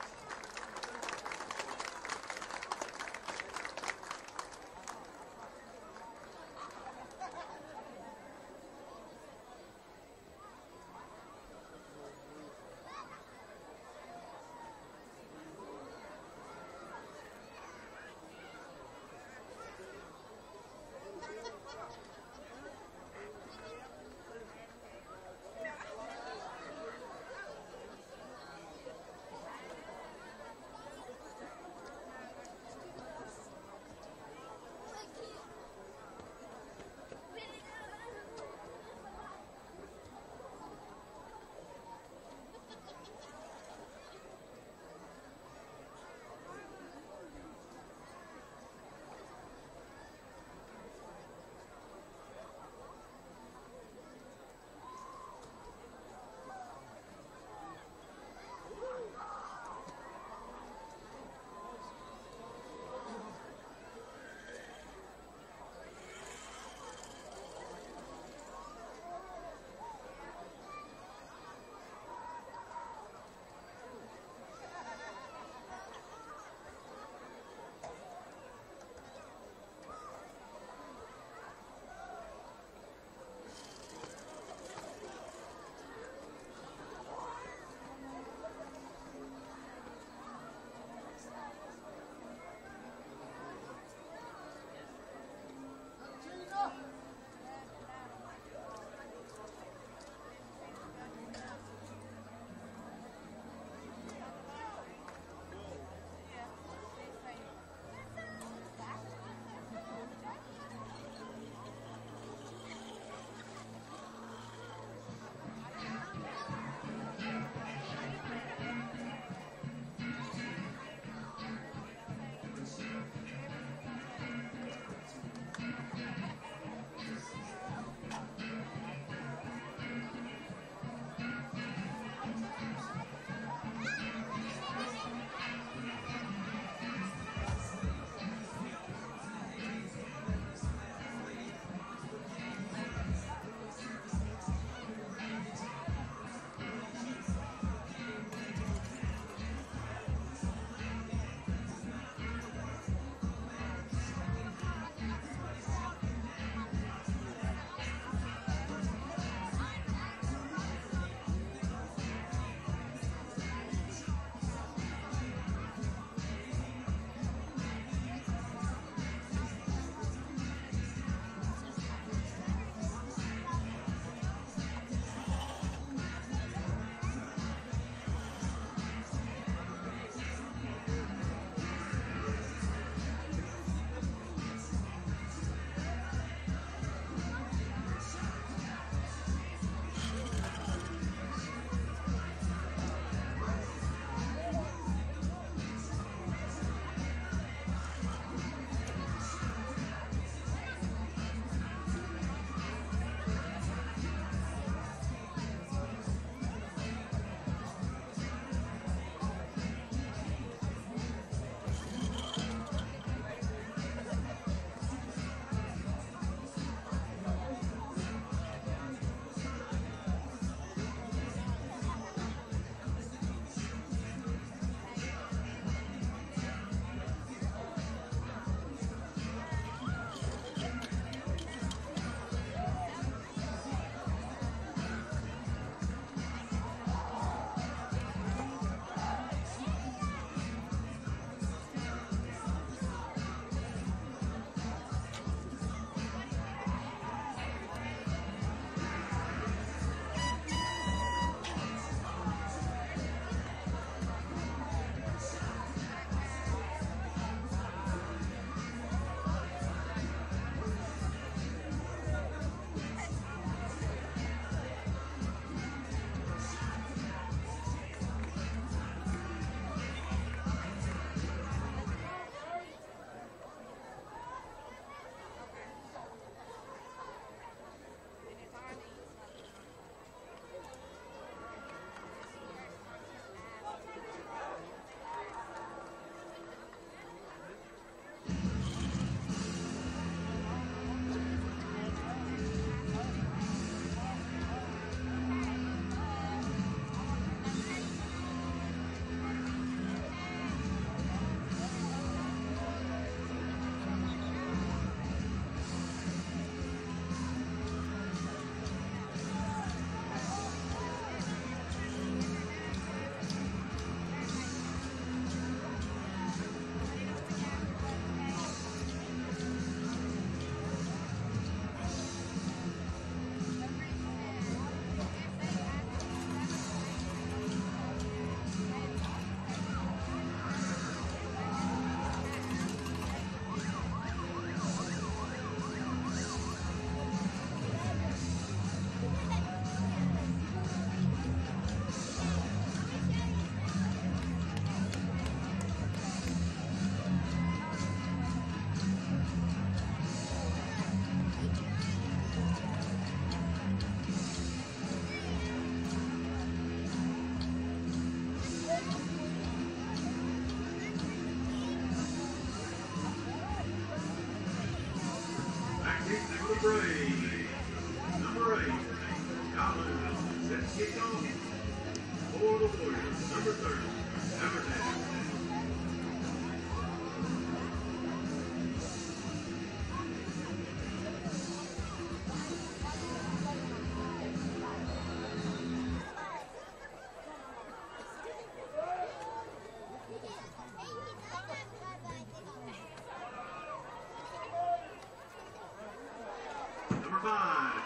Five,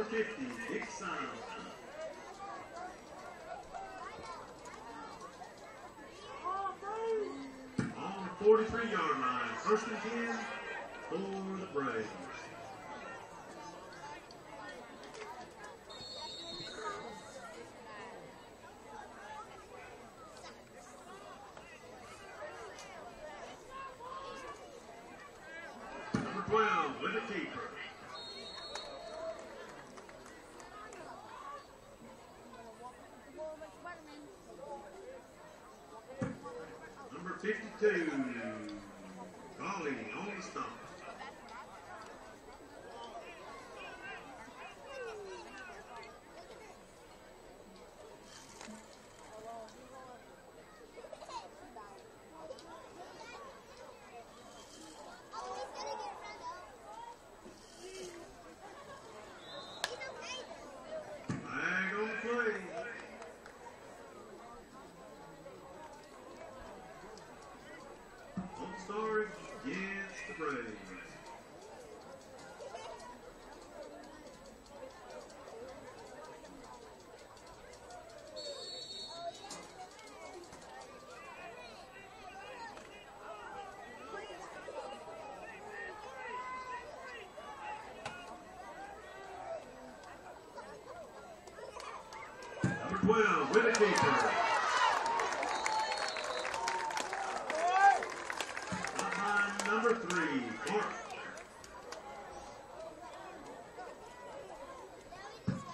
number 50, Dick Sound. On the 43 yard line, first and 10 for the Braves. Number 12, with the keeper. Number 52, Golly on the stop. Flag on the play. Home Stars against the Braves. Number 12, with a keeper. Behind number three, Clark.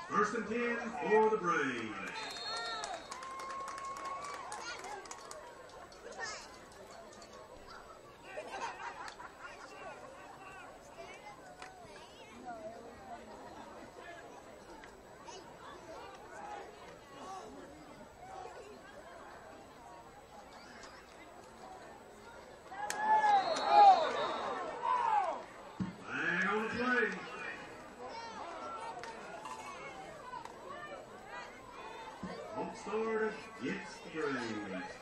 First and 10 for the Braves. Flag on the play. Start against the Braves.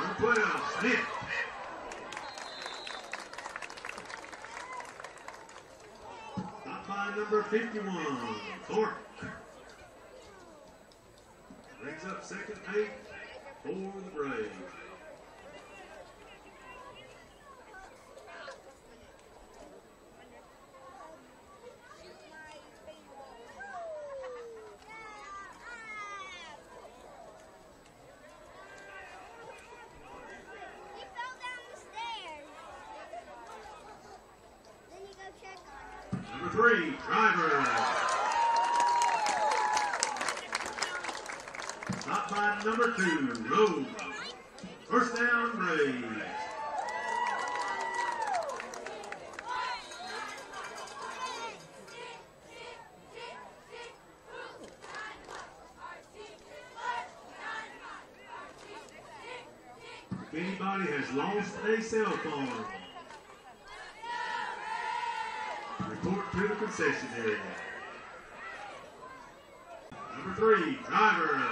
Number 12, Smith. Stop by number 51, Thorpe. Brings up second eight for the Braves. He fell down the stairs. Then you go check on him. Number three, Driver. Stop by number two, Rose. First down, Braves. If anybody has lost a cell phone, report to the concession area. Number three, driver.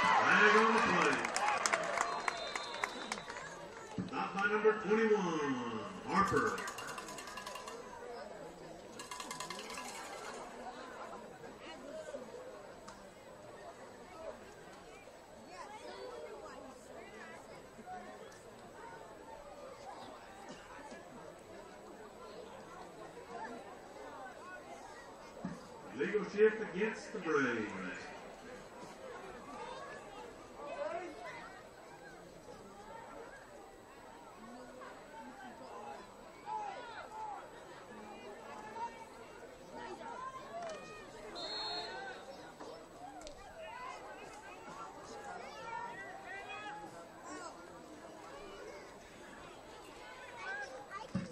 Flag on the play. Stop by number 21, Harper. Against the Braves.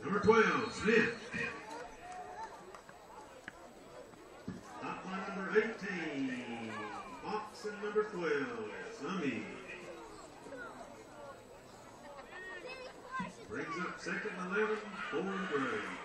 Number 12, Smith. Brings up second and 11 for the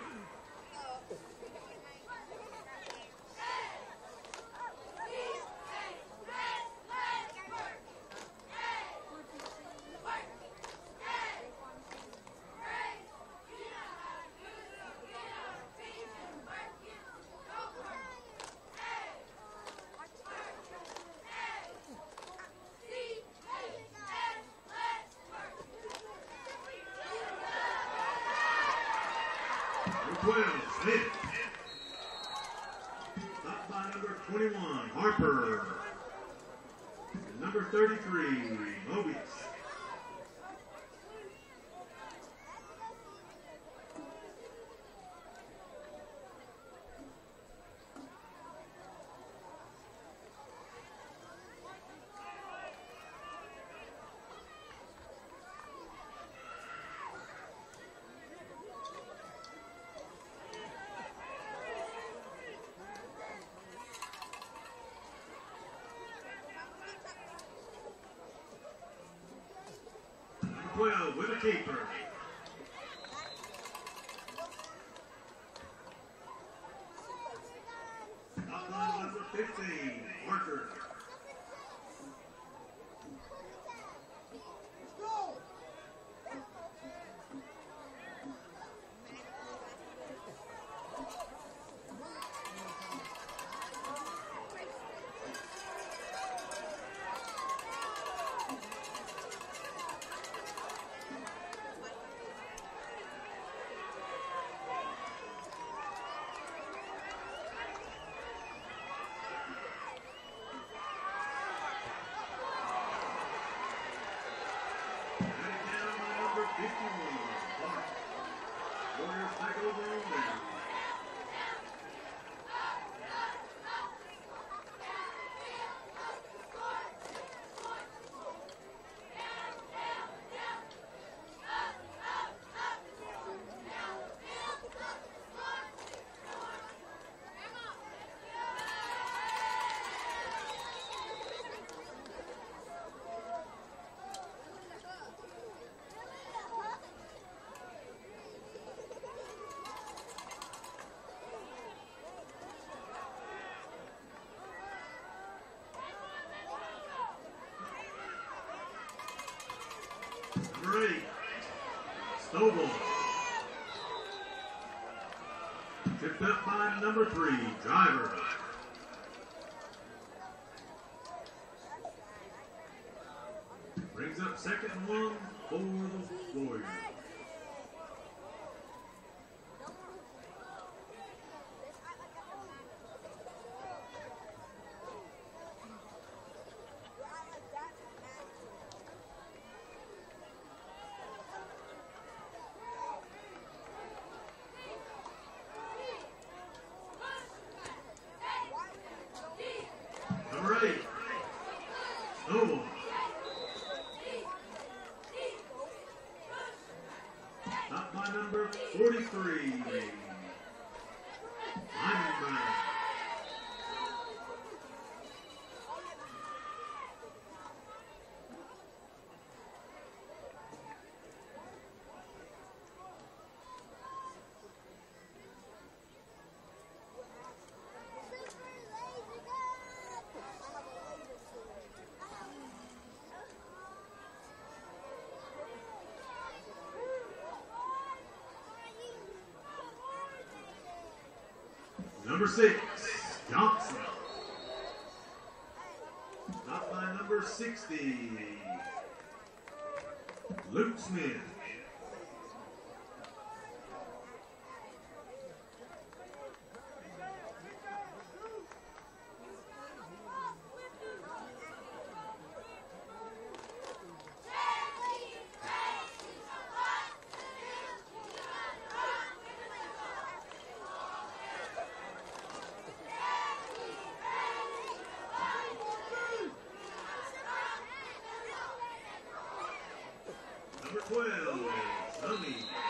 12, Smith. Top by number 21, Harper. And number 33, 12, with a keeper. Stovall. Tipped up by number three, Driver. Brings up second one for the Warriors. Number eight, Stovall. Top by number 43. Number six, Johnson. Top by number 60, Luke Smith. 12, Summey.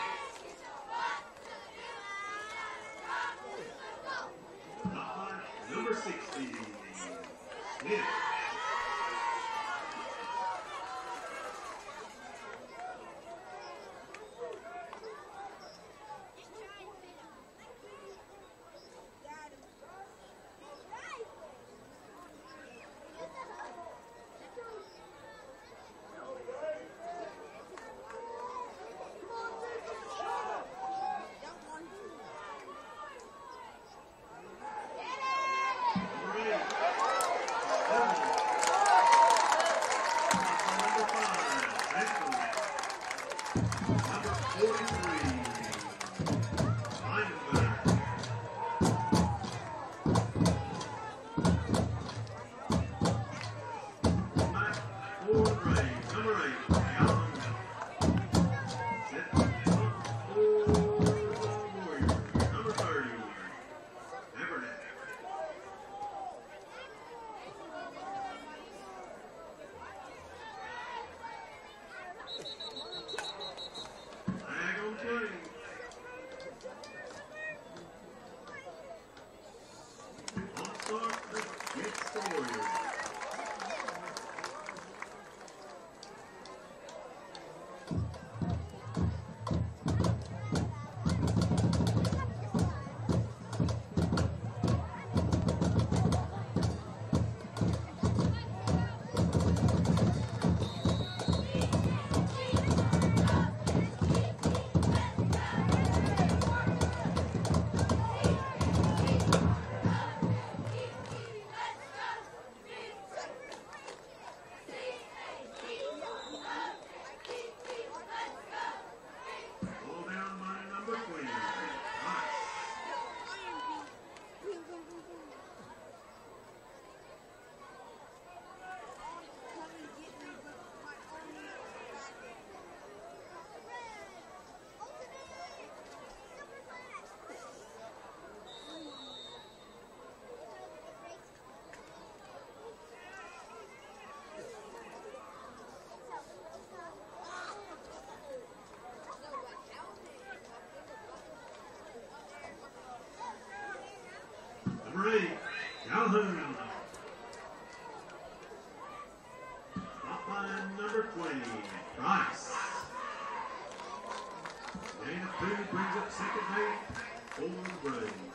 Pooney brings up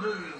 Calhoun.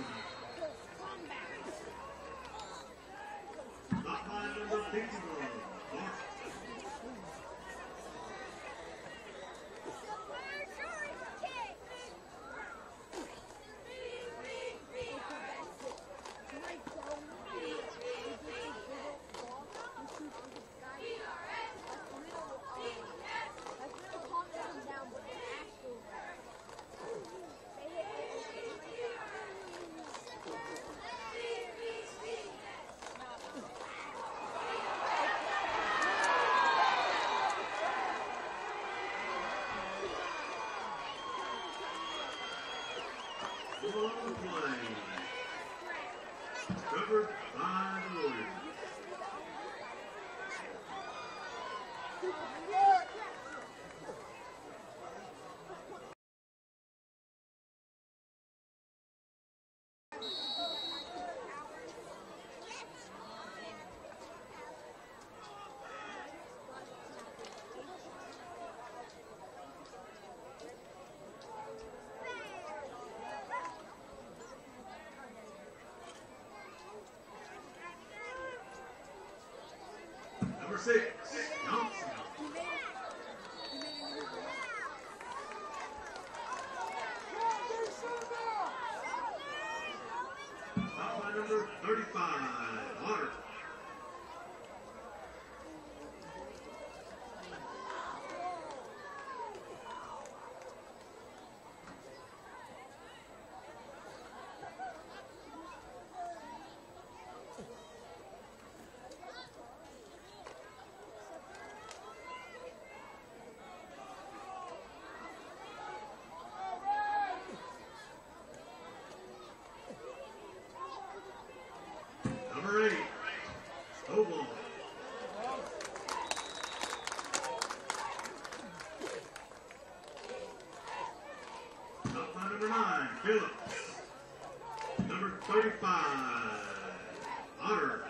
Six, Johnson. Top by number 35, Otter. Number eight, Stovall. Top by number nine, Phillips. Number 35, Otter.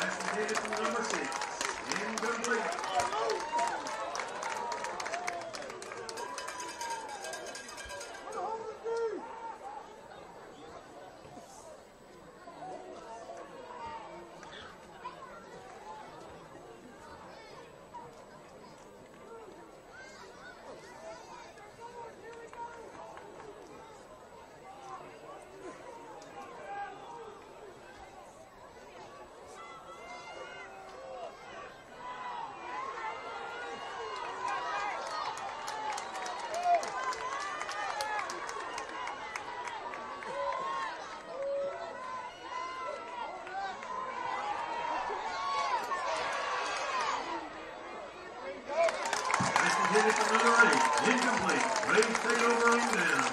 That's intended for number six, incomplete. That's intended for number eight, incomplete. Rays take over on down.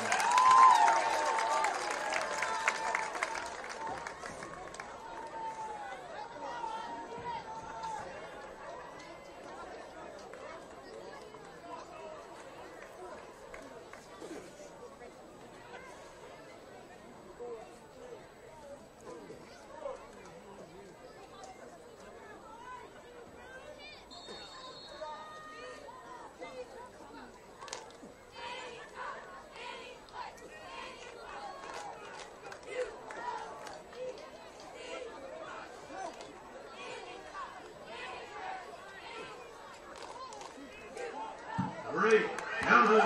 Number eight, Calhoun.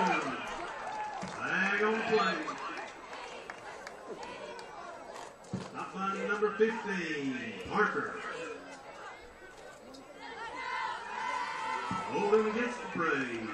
Flag on play. Top finding number 15, Parker. Holding against the Braves.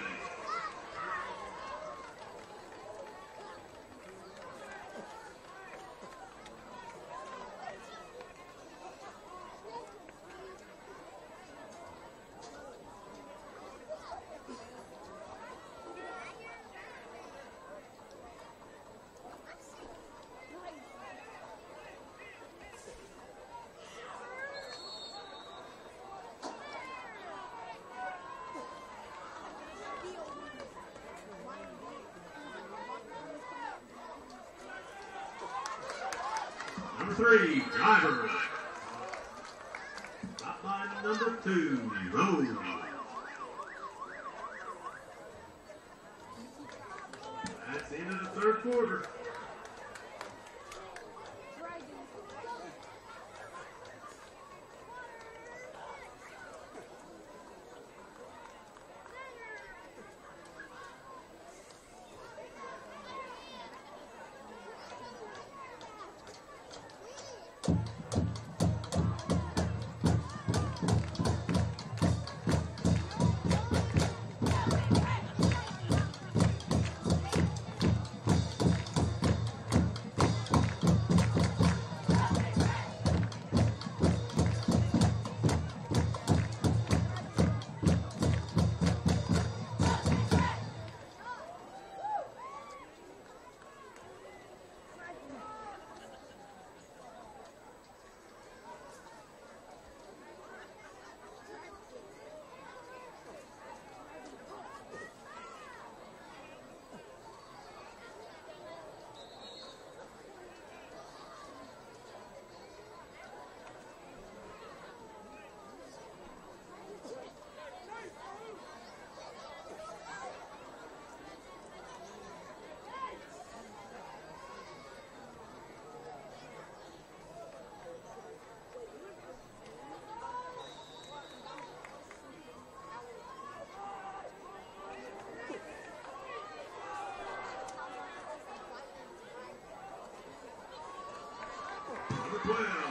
Number three, Driver. Top line number two, Rose. Well.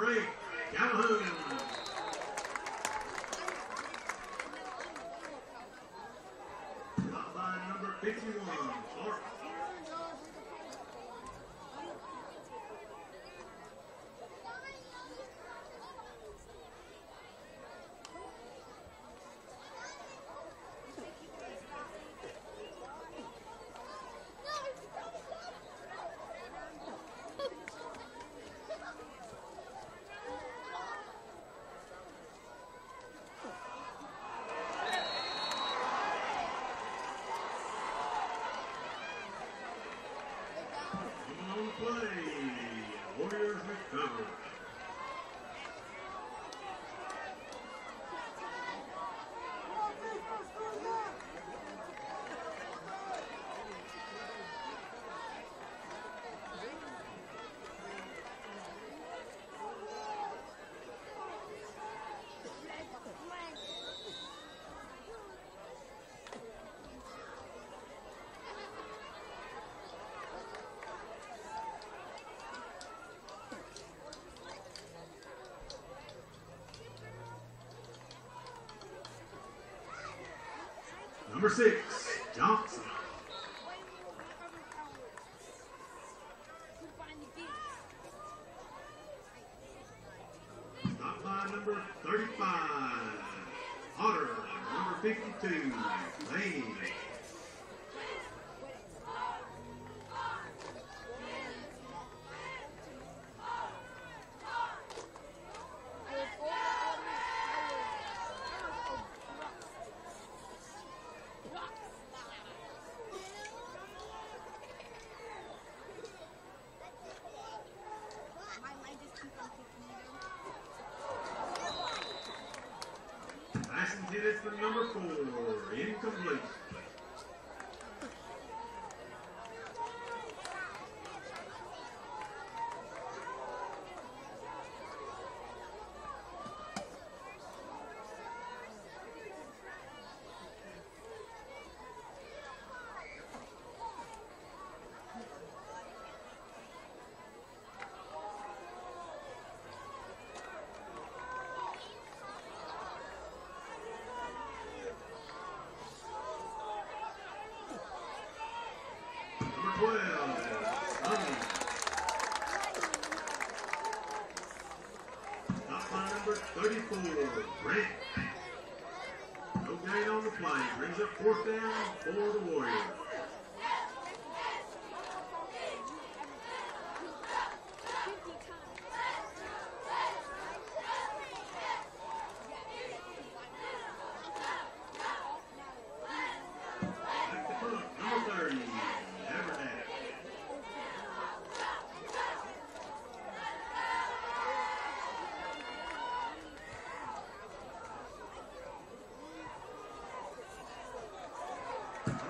break. Calhoun Number six, Johnson. Passenger for number four, incomplete. 34, Brent. No gain on the play. Brings up fourth down for the Warriors.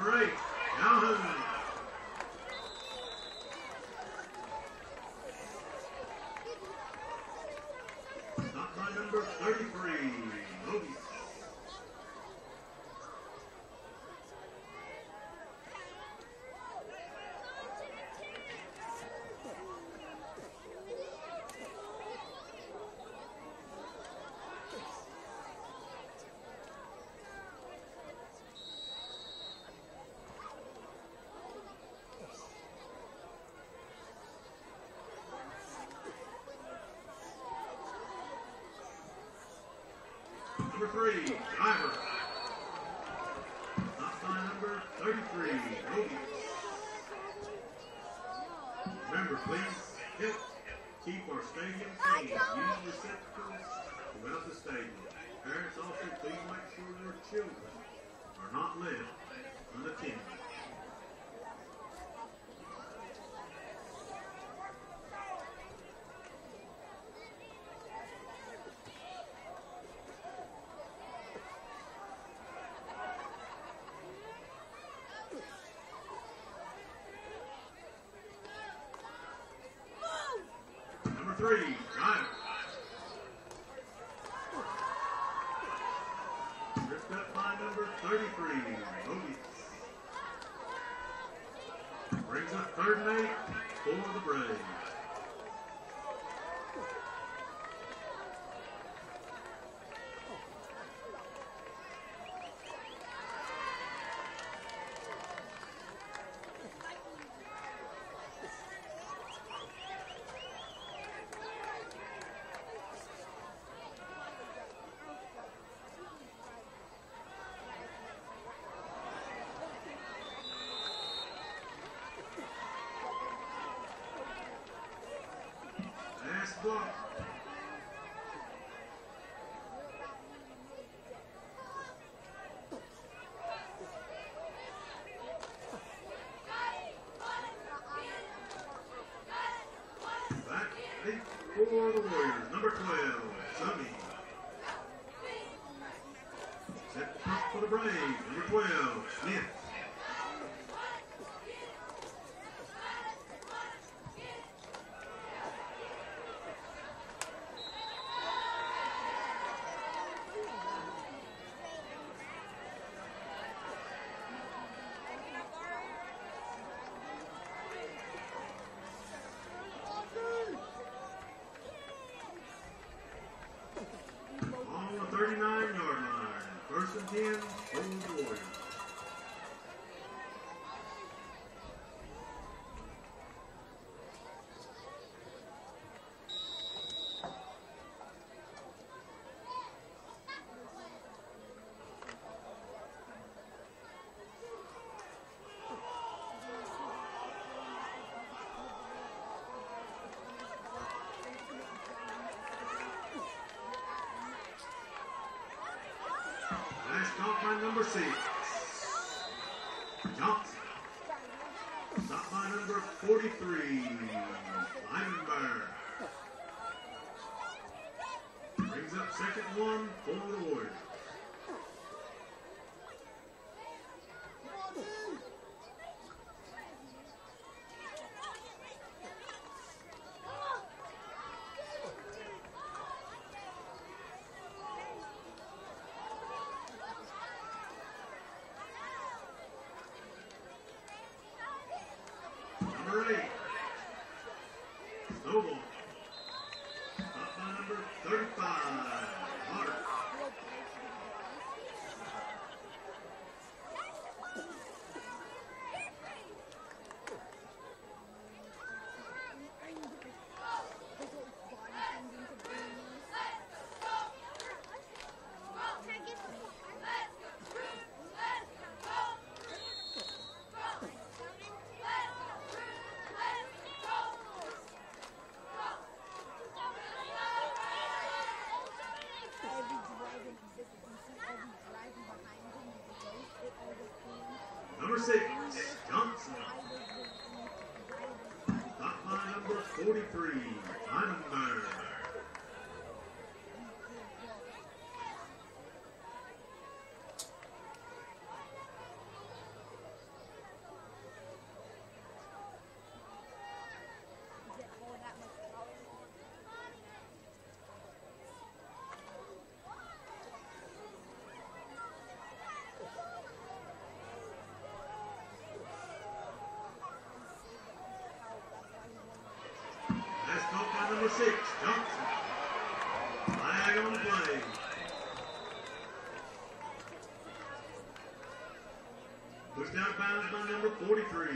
Great. Number three. Stop by number 33, Roby. Remember, please help keep our stadium clean. Use receptacles throughout the stadium. Parents also, please make sure your children are not left unattended. Three, driver. Tripped up by number 33, Bogey. Brings up third and eight for the Braves. Block. Back for. Number 12, Summey. Set for the Braves. Number 12, Smith. On the 39 yard line. First and 10 for the Warriors. Last stop by number six. Johnson. Stop by number 43. Lineberg. Brings up second one for the Warriors. Number eight. Stovall. Stop by number 35. Potter. Every dragon exists. You see every dragon behind him with the ghost. It always came. Number six. Johnson. Stop by number 43. Lineberg. Get all that much power. Last stop by number six. Johnson. Flag on the play. Pushed out bounds by number 43.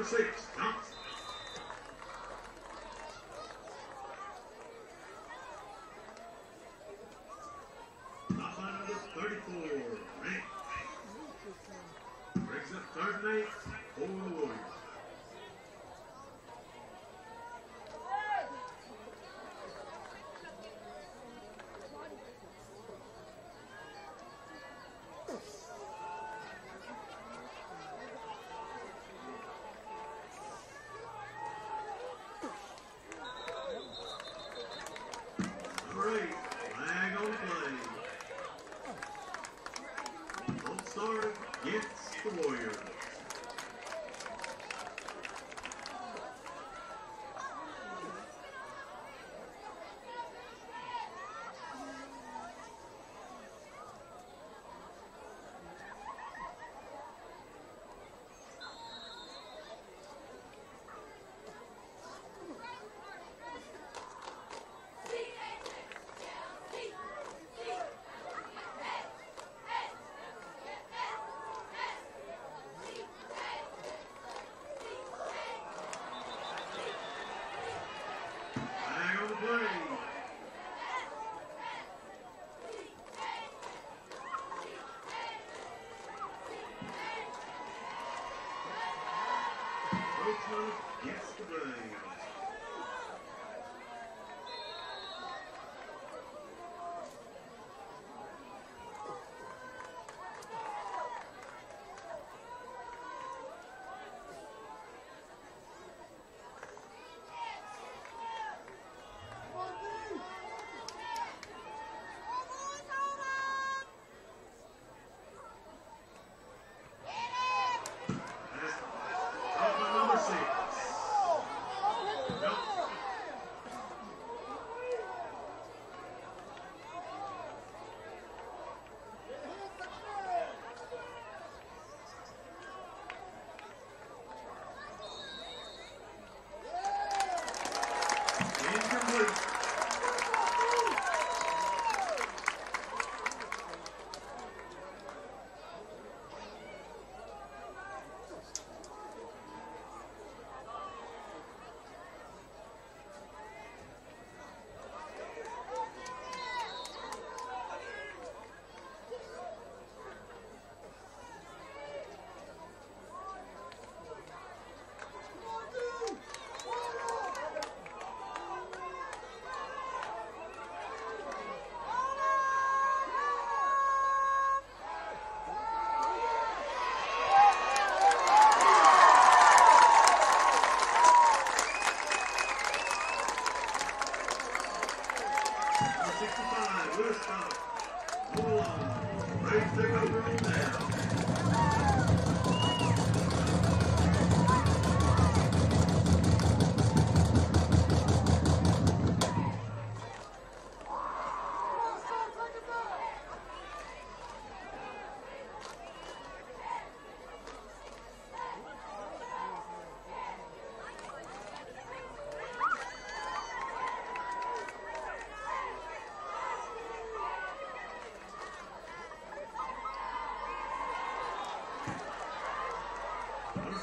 number six. Top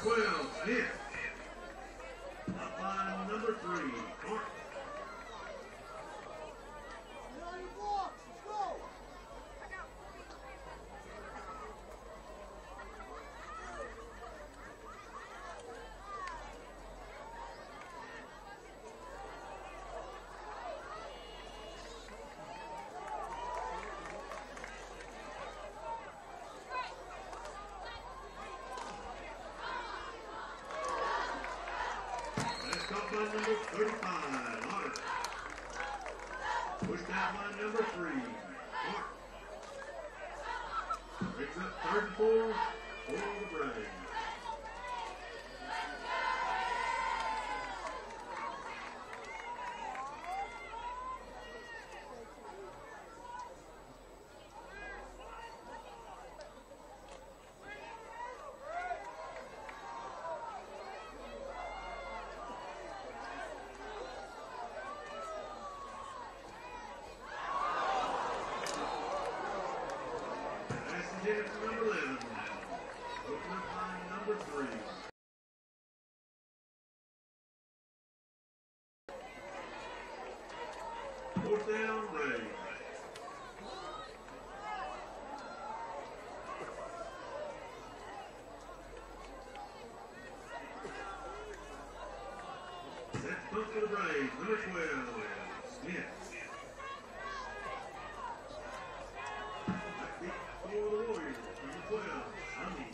12. Yeah. by number 35, Hart. Pushed out by number 3, Hart. Brings up third and four for the Braves. Number 11 now. Open up line number three. Fourth down, Braves. Set punt for the Braves, number 12, Smith. Back deep for the Warriors, number 12, Sonny.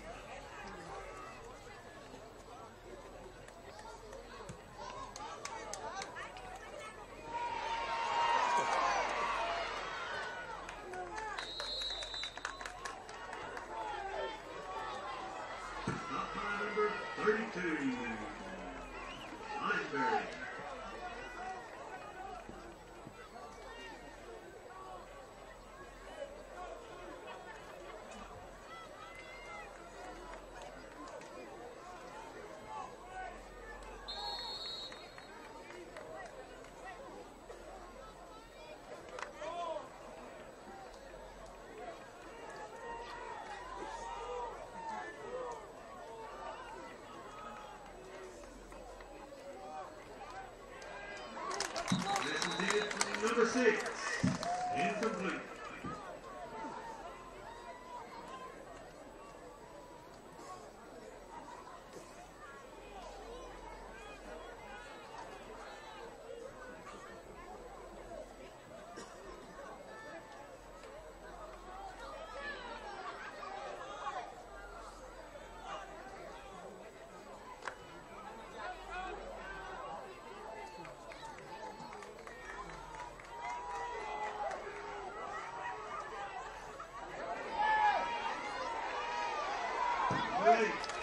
Stop by number 32, Iceberg. This is it for number six. Incomplete. Great.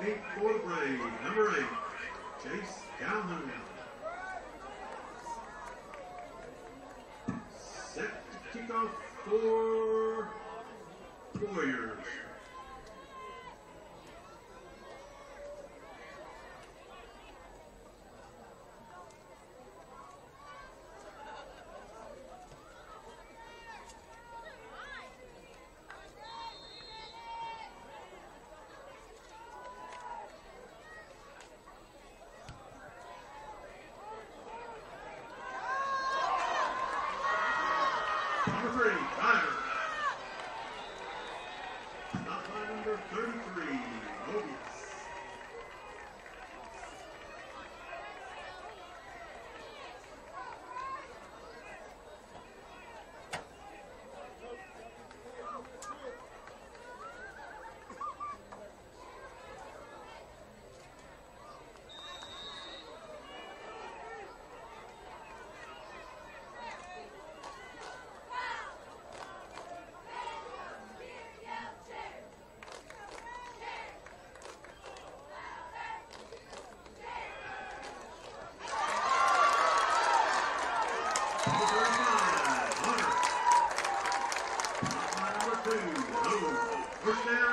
back, Nate Forbrain, number eight, Chase Calhoun. First down.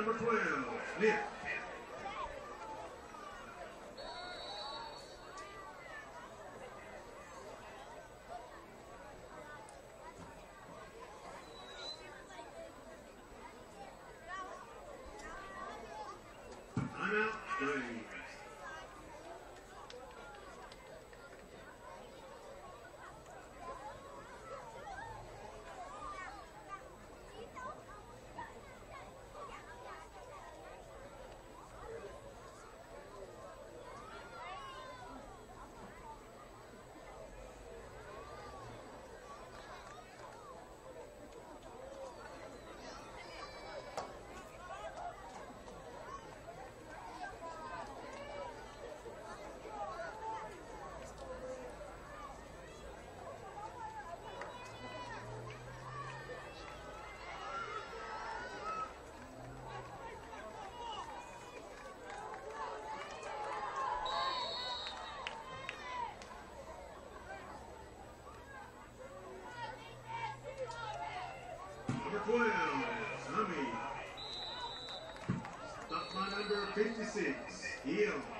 Number 12, Nick. Timeout, 90. 56, Heal.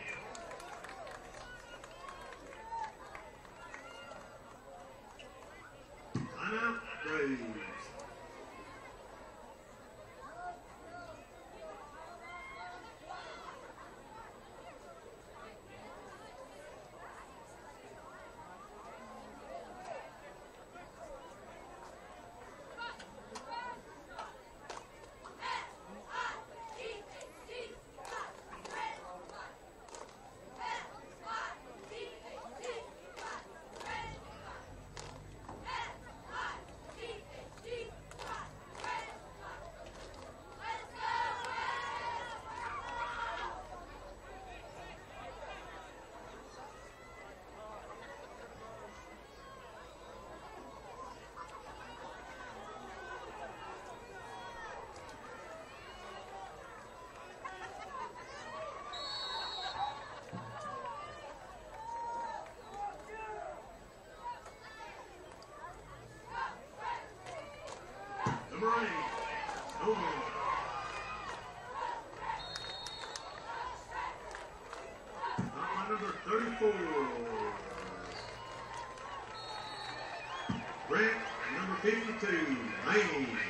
Number 34. Grant, number 52, Maine.